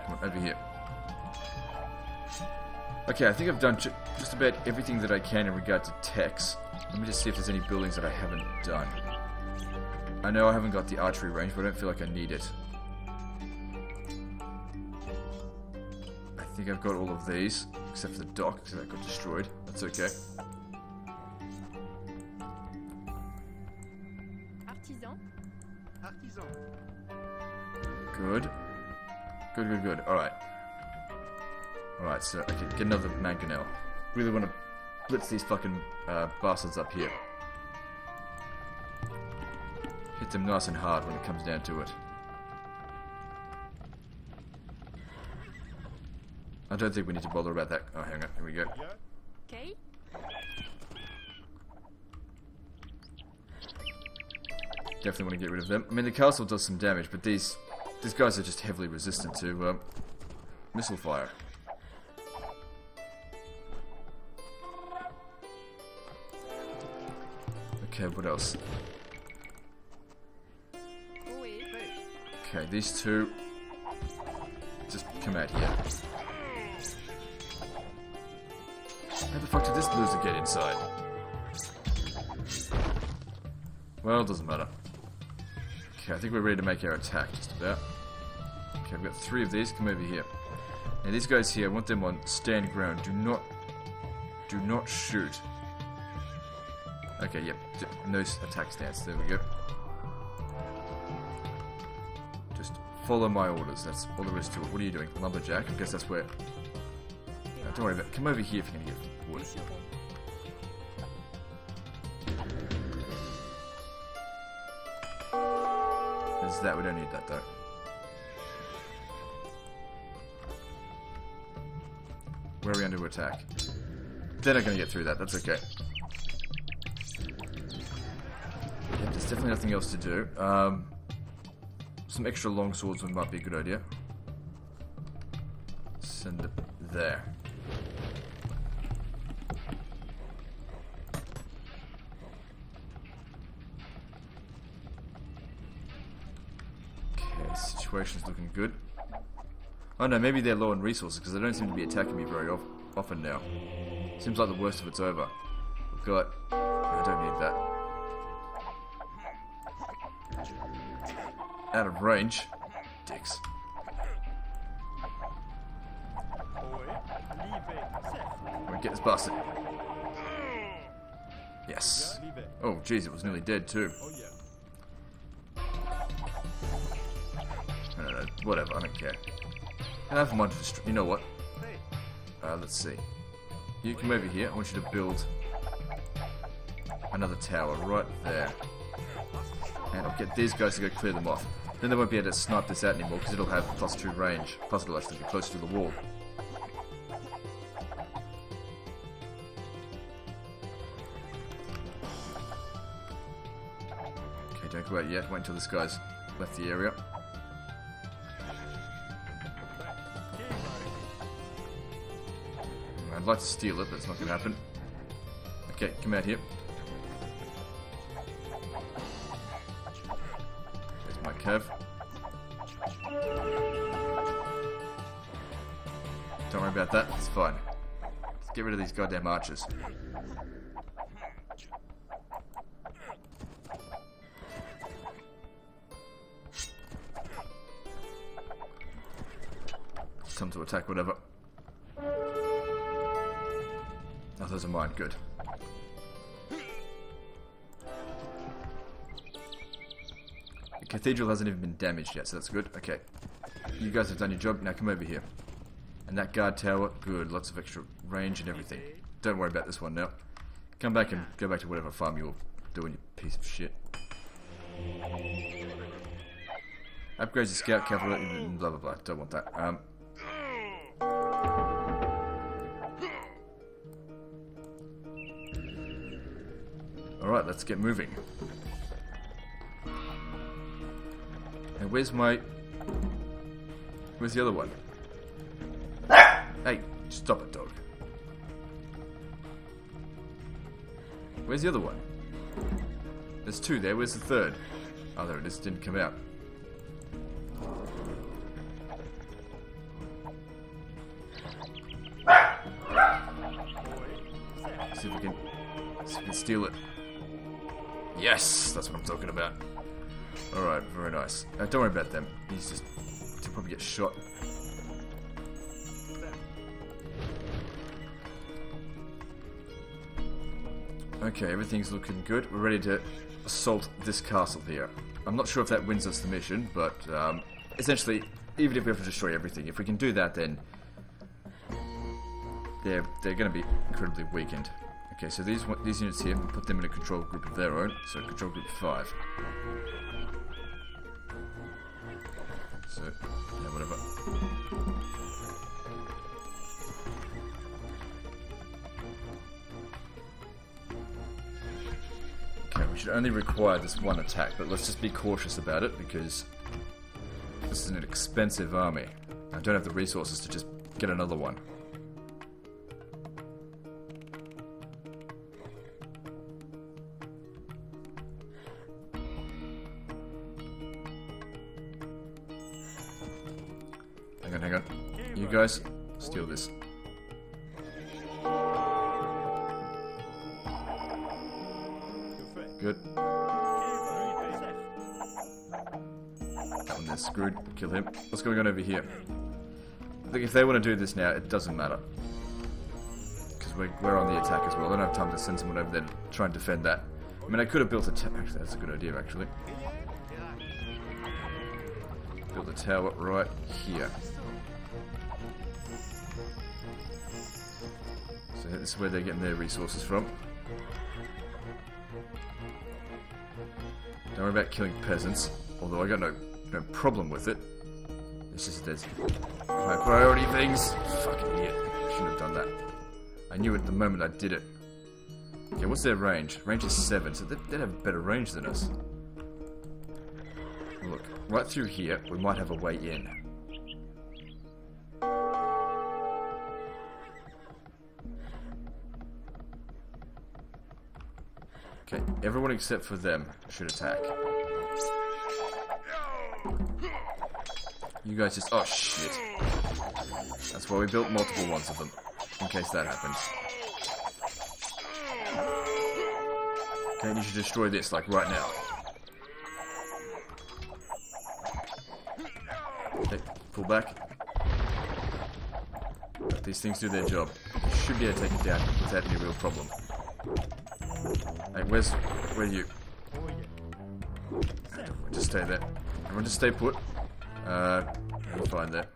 [SPEAKER 1] On, over here. Okay, I think I've done ju- just about everything that I can in regard to techs. Let me just see if there's any buildings that I haven't done. I know I haven't got the archery range, but I don't feel like I need it. I think I've got all of these, except for the dock, because that got destroyed. That's okay.
[SPEAKER 4] Artisan? Artisan.
[SPEAKER 1] Good. Good, good, good. Alright. Alright, so I can get another mangonel. Really want to blitz these fucking uh, bastards up here. Hit them nice and hard when it comes down to it. I don't think we need to bother about that. Oh, hang on. Here we go.
[SPEAKER 4] Okay.
[SPEAKER 1] Definitely want to get rid of them. I mean, the castle does some damage, but these these guys are just heavily resistant to um, missile fire. Okay, what else? Okay, these two just come out here. How the fuck did this loser get inside? Well, it doesn't matter. Okay, I think we're ready to make our attack, just about. Okay, I've got three of these. Come over here. Now, these guys here, I want them on stand ground. Do not... Do not shoot. Okay, yep. No attack stance. There we go. Just follow my orders. That's all there is to it. What are you doing? Lumberjack? I guess that's where... No, don't worry about it. Come over here if you're going to get wood. There's that. We don't need that, though. Where are we under attack? They're not going to get through that. That's okay. Definitely nothing else to do. Um, some extra long swordsmen might be a good idea. Send it there. Okay, situation's looking good. Oh no, maybe they're low on resources because they don't seem to be attacking me very of- often now. Seems like the worst of it's over. We've got. I don't need that. Out of range. Dicks. We get this bastard. Yes. Oh, jeez, it was nearly dead too. No, no, whatever, I don't care. Have mind You know what? Uh, let's see. You come over here. I want you to build another tower right there. And I'll get these guys to go clear them off. Then they won't be able to snipe this out anymore because it'll have plus two range. Plus it'll actually be closer to the wall. Okay, don't go out yet. Wait until this guy's left the area. I'd like to steal it, but it's not going to happen. Okay, come out here. My curve. Don't worry about that, it's fine. Let's get rid of these goddamn archers. Time to attack whatever. Those are mine. Good. Cathedral hasn't even been damaged yet, so that's good. Okay. You guys have done your job. Now come over here. And that guard tower, good. Lots of extra range and everything. Don't worry about this one now. Come back and go back to whatever farm you're doing, you piece of shit. Upgrades the scout cavalry, blah blah blah. Don't want that. Um, Alright, let's get moving. And where's my... Where's the other one? Hey, stop it, dog. Where's the other one? There's two there, where's the third? Oh, there it is, didn't come out. Them. He's just, he'll probably get shot. Okay, everything's looking good. We're ready to assault this castle here. I'm not sure if that wins us the mission, but um, essentially, even if we have to destroy everything, if we can do that, then they're they're going to be incredibly weakened. Okay, so these these units here, we put them in a control group of their own. So control group five. So yeah, whatever. Okay, we should only require this one attack, but let's just be cautious about it because this is an expensive army. I don't have the resources to just get another one. Guys, steal this. Good. One there's screwed. Kill him. What's going on over here? I think if they want to do this now, it doesn't matter. Because we're, we're on the attack as well. I don't have time to send someone over there to try and defend that. I mean, I could have built a tower. Actually, that's a good idea, actually. Build a tower right here. Is where they're getting their resources from. Don't worry about killing peasants, although I got no no problem with it. It's just there's high priority things. Fucking idiot. Shouldn't have done that. I knew it the moment I did it. Okay, what's their range? Range is 7, so they, they have better range than us. Look, right through here, we might have a way in. Everyone except for them should attack. You guys just. Oh shit. That's why we built multiple ones of them. In case that happens. Okay, you should destroy this, like right now. Okay, pull back. Let these things do their job. You should be able to take it down without any real problem. Where's... Where are you? Just stay there. Everyone just stay put. Uh, you'll find that.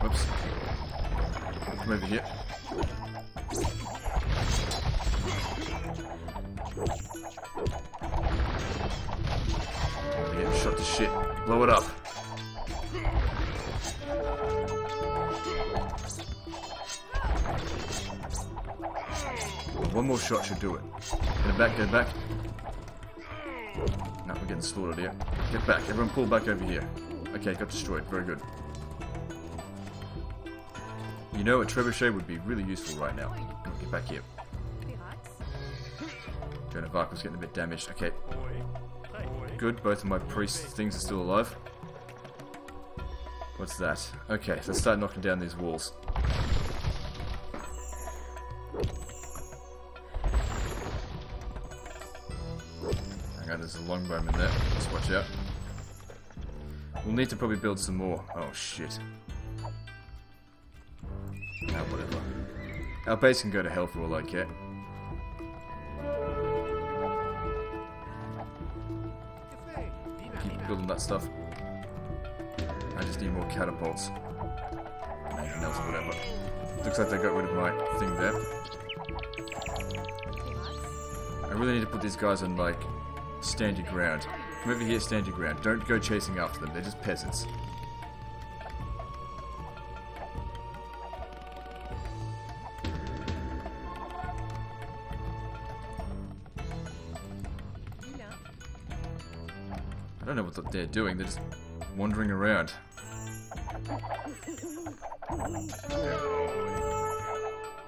[SPEAKER 1] Whoops. Come over here. They're shot to shit. Blow it up. One more shot should do it. Get it back, get it back. No, we're getting slaughtered here. Get back. Everyone pull back over here. Okay, got destroyed. Very good. You know, a trebuchet would be really useful right now. Get back here. Joan of Arc was getting a bit damaged. Okay. Good, both of my priest things are still alive. What's that? Okay, let's start knocking down these walls. There's a longbowman there. Let's watch out. We'll need to probably build some more. Oh, shit. Ah, whatever. Our base can go to hell for all I care. Keep building that stuff. I just need more catapults. Anything else, whatever. Looks like they got rid of my thing there. I really need to put these guys on, like, stand your ground. Come over here, stand your ground. Don't go chasing after them, they're just peasants. I don't know what they're doing, they're just wandering around.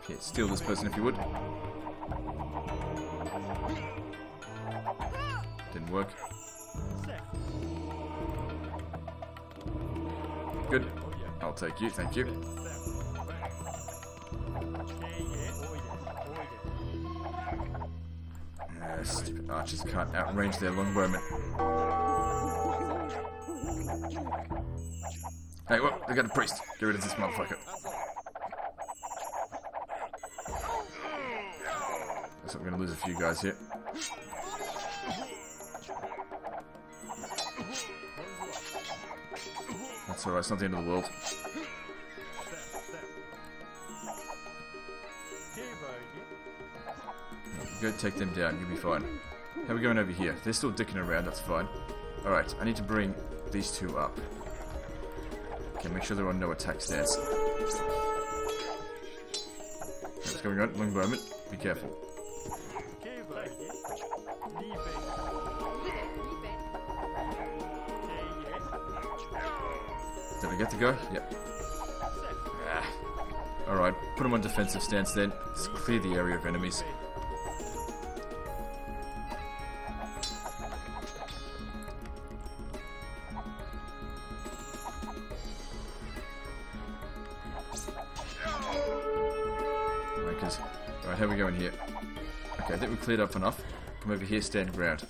[SPEAKER 1] Okay, steal this person if you would. didn't work. Good. I'll take you, thank you. Uh, stupid archers can't outrange their longbowmen. Hey, well, they got a priest. Get rid of this motherfucker. Guess I'm gonna lose a few guys here. That's it's not the end of the world. Go take them down, you'll be fine. How are we going over here? They're still dicking around, that's fine. Alright, I need to bring these two up. Okay, make sure they're on no attack stance. What's going on? Longbowman, be careful. I get to go? Yep. Ah. Alright, put them on defensive stance then. Let's clear the area of enemies. Alright, how are we going here? Okay, I think we cleared up enough. Come over here, stand ground.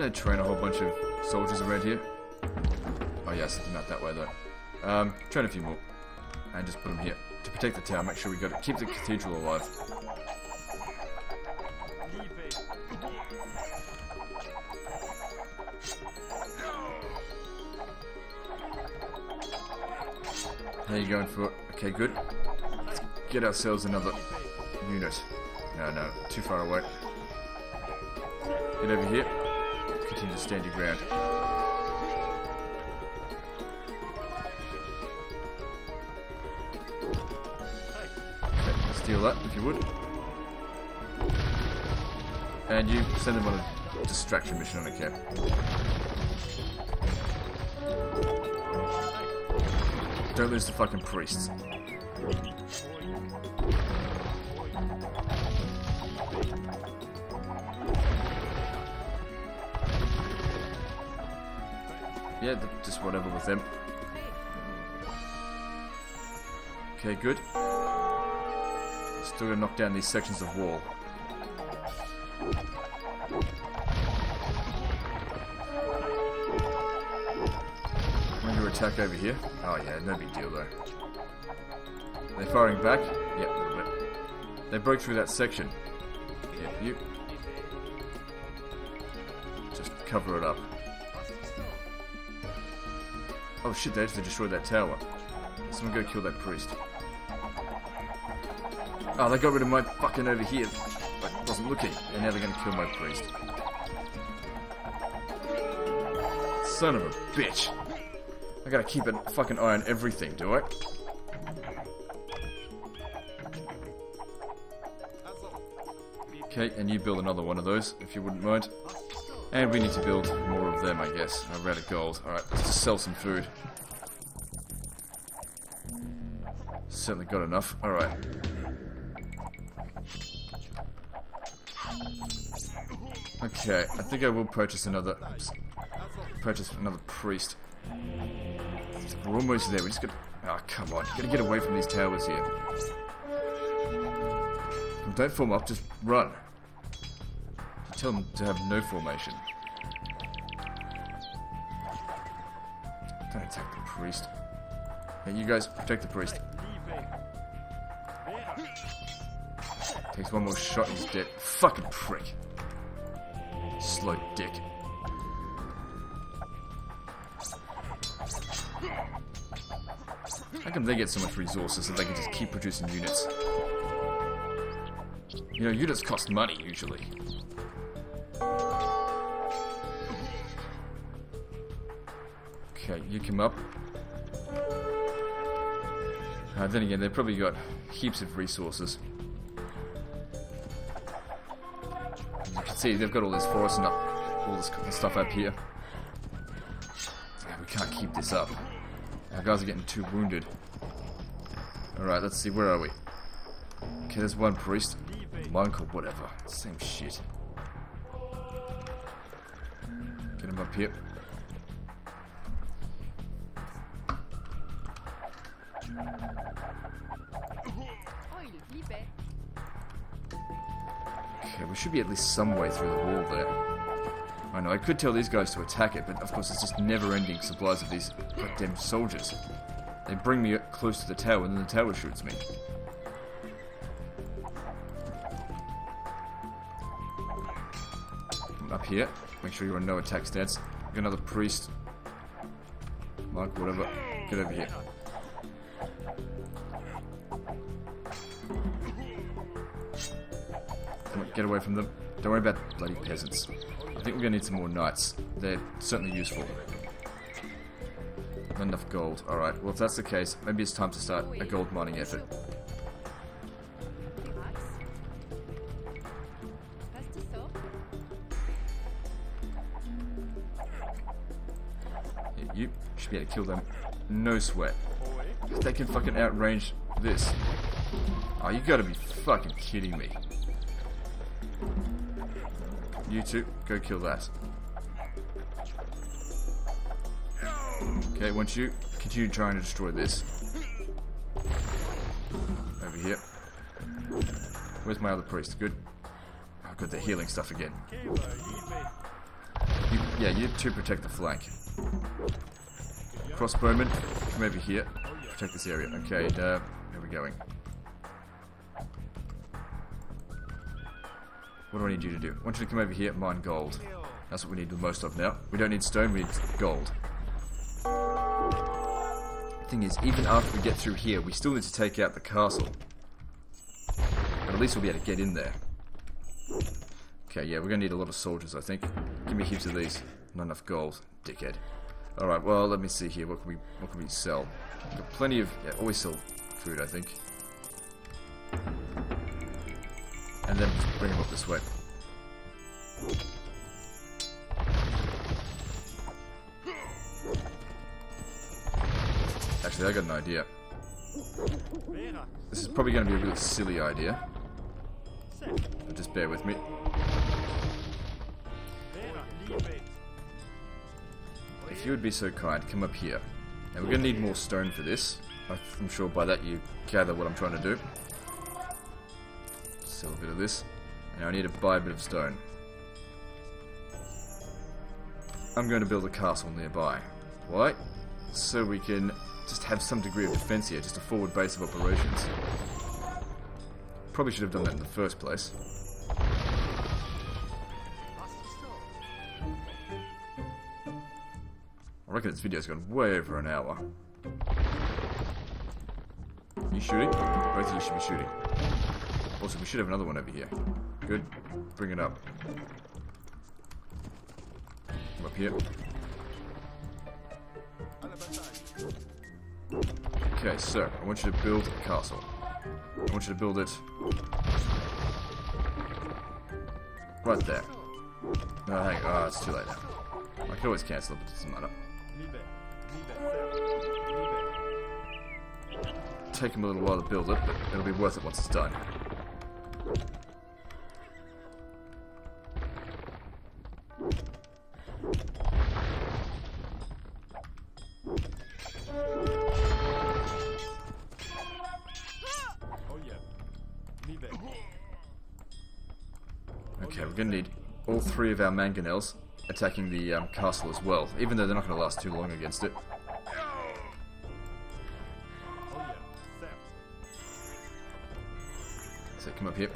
[SPEAKER 1] They train a whole bunch of soldiers around here? Oh yes, not that way though. Um, train a few more. And just put them here. To protect the town, make sure we got to keep the cathedral alive. How you going for? Okay, good. Let's get ourselves another unit. No, no, too far away. Get over here. Continue to stand your ground. Steal that if you would. And you send them on a distraction mission on a camp. Don't lose the fucking priests. Whatever with them. Okay, good. Still gonna knock down these sections of wall. Under attack over here. Oh yeah, no big deal though. They're firing back? Yep. They broke through that section. Yep, you. Just cover it up. Oh shit, they actually destroyed that tower. Someone go kill that priest. Oh, they got rid of my fucking over here. I wasn't looking. They're never gonna kill my priest. Son of a bitch. I gotta keep a fucking eye on everything, do I? Okay, and you build another one of those, if you wouldn't mind. And we need to build more of them, I guess. I'm out of gold. Alright, let's just sell some food. Certainly got enough. Alright. Okay, I think I will purchase another... purchase another priest. We're almost there. We just got... Oh, ah, come on. Gotta get away from these towers here. Don't form up, just run. Tell them to have no formation. Don't attack the priest. Hey, you guys, protect the priest. Takes one more shot, he's dead. Fucking prick. Slow dick. How come they get so much resources that they can just keep producing units? You know, units cost money, usually. Okay, you come up. Uh, then again, they've probably got heaps of resources. As you can see, they've got all this forest and up, all this stuff up here. We can't keep this up. Our guys are getting too wounded. Alright, let's see, where are we? Okay, there's one priest. Monk or whatever. Same shit. Get him up here. Okay, we should be at least some way through the wall there. I know, I could tell these guys to attack it, but of course it's just never-ending supplies of these goddamn soldiers. They bring me close to the tower, and then the tower shoots me. Up here, make sure you're on no attack stance. Got another priest. Monk, whatever. Get over here. Get away from them. Don't worry about bloody peasants. I think we're gonna need some more knights. They're certainly useful. Not enough gold. Alright, well if that's the case, maybe it's time to start a gold mining effort. Yeah, you should be able to kill them. No sweat. They can fucking outrange this. Oh, you gotta be fucking kidding me. You two, go kill that. Okay, once you continue trying to destroy this. Over here. Where's my other priest? Good. Oh, good, they're healing stuff again. You, yeah, you two protect the flank. Crossbowman, come over here. Protect this area. Okay, and, uh, where are we going? What do I need you to do? I want you to come over here, mine gold. That's what we need the most of now. We don't need stone, we need gold. The thing is, even after we get through here, we still need to take out the castle. But at least we'll be able to get in there. Okay, yeah, we're gonna need a lot of soldiers, I think. Give me heaps of these. Not enough gold, dickhead. Alright, well, let me see here. What can we what can we sell? Got plenty of yeah, always sell food, I think. And then bring him up this way. Actually, I got an idea. This is probably going to be a really silly idea. But just bear with me. If you would be so kind, come up here. Now we're going to need more stone for this. I'm sure by that you gather what I'm trying to do. Sell a bit of this. And I need to buy a bit of stone. I'm going to build a castle nearby. Why? So we can just have some degree of defense here, just a forward base of operations. Probably should have done that in the first place. I reckon this video's gone way over an hour. You shooting? Both of you should be shooting. Also, we should have another one over here. Good. Bring it up. Come up here. Okay, so, I want you to build a castle. I want you to build it... Right there. No, hang on. Oh, it's too late now. I can always cancel it, but it doesn't matter. Take him a little while to build it, but it'll be worth it once it's done. Of our mangonels attacking the um, castle as well, even though they're not gonna last too long against it. So come up here.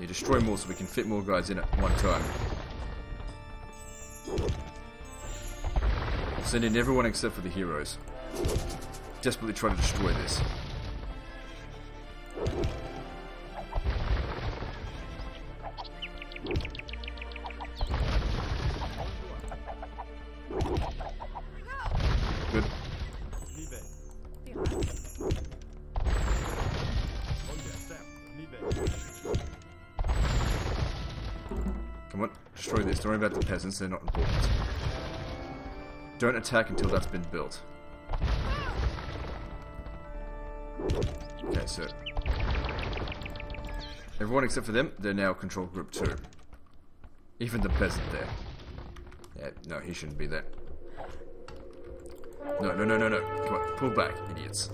[SPEAKER 1] You destroy more so we can fit more guys in at one time. Send in everyone except for the heroes. Desperately try to destroy this. about the peasants, they're not important. Don't attack until that's been built. Okay, so... Everyone except for them, they're now control group 2. Even the peasant there. Yeah, no, he shouldn't be there. No, no, no, no, no. Come on, pull back, idiots.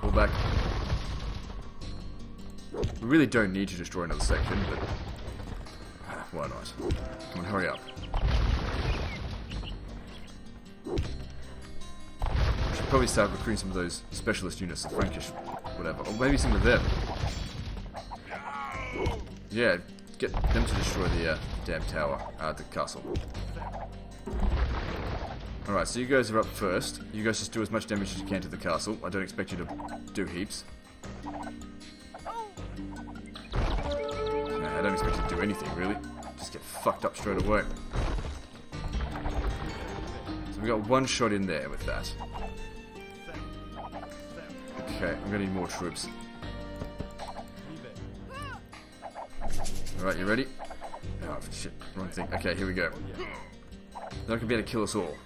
[SPEAKER 1] Pull back. We really don't need to destroy another section, but ah, why not? Come on, hurry up. We should probably start recruiting some of those specialist units, the Frankish, whatever, or maybe some of them. Yeah, get them to destroy the uh, damn tower, uh, the castle. Alright, so you guys are up first. You guys just do as much damage as you can to the castle. I don't expect you to do heaps. Don't expect to do anything, really. Just get fucked up straight away. So we got one shot in there with that. Okay, I'm gonna need more troops. Alright, you ready? Oh, shit, wrong thing. Okay, here we go. They're gonna be able to kill us all.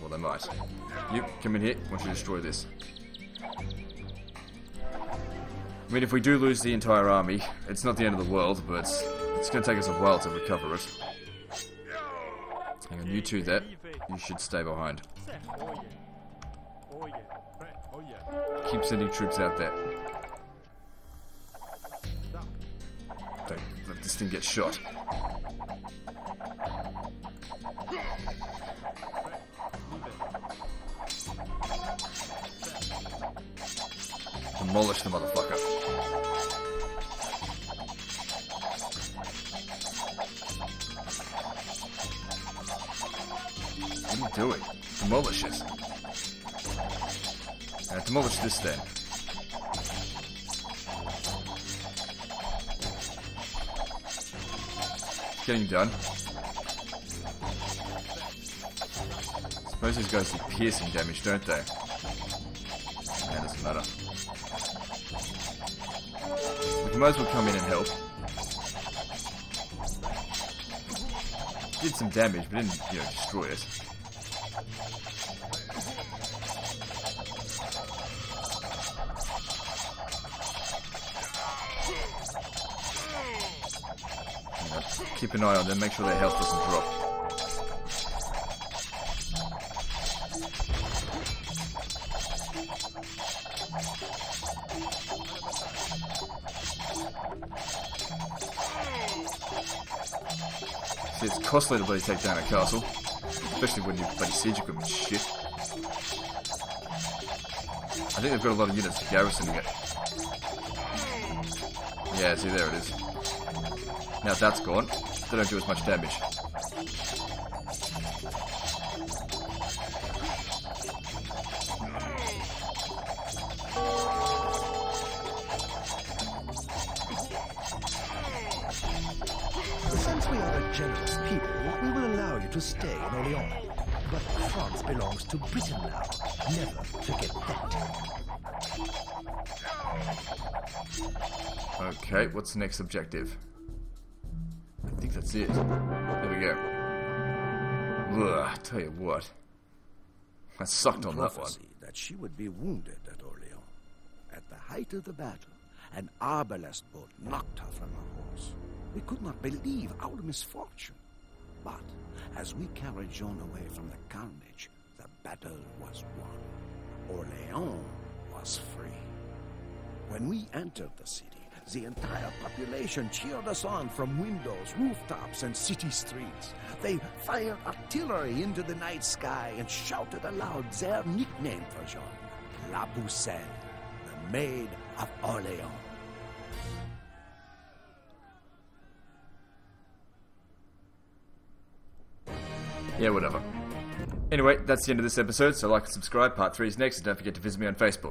[SPEAKER 1] Well, they might. You, come in here. I want you to destroy this. I mean, if we do lose the entire army, it's not the end of the world, but it's going to take us a while to recover it. Hang on, you two there. You should stay behind. Keep sending troops out there. Don't let this thing get shot. Demolish the motherfucker. What it. Demolish it. Uh, demolish this then. Getting done. Suppose these guys do piercing damage, don't they? Yeah, doesn't matter. We might as well come in and help. Did some damage, but didn't, you know, destroy it. Keep an eye on them, make sure their health doesn't drop. It's costly to bloody take down a castle. Especially when you've bloody siege equipment shit. I think they've got a lot of units garrisoning it. Yeah, see, there it is. Now that's gone. They don't do as much damage.
[SPEAKER 5] Since we are a generous people, we will allow you to stay in Orleans. But France belongs to Britain now. Never forget that.
[SPEAKER 1] Okay, what's the next objective? I. There we go. Ugh, tell you what. I sucked on that one.
[SPEAKER 2] that she would be wounded at Orleans. At the height of the battle, an arbalest bolt knocked her from her horse. We could not believe our misfortune. But as we carried Jean away from the carnage, the battle was won. Orleans was free. When we entered the city, the entire population cheered us on from windows, rooftops, and city streets. They fired artillery into the night sky and shouted aloud their nickname for Jean, La Pucelle, the Maid of Orleans.
[SPEAKER 1] Yeah, whatever. Anyway, that's the end of this episode, so like and subscribe. Part 3 is next, and don't forget to visit me on Facebook.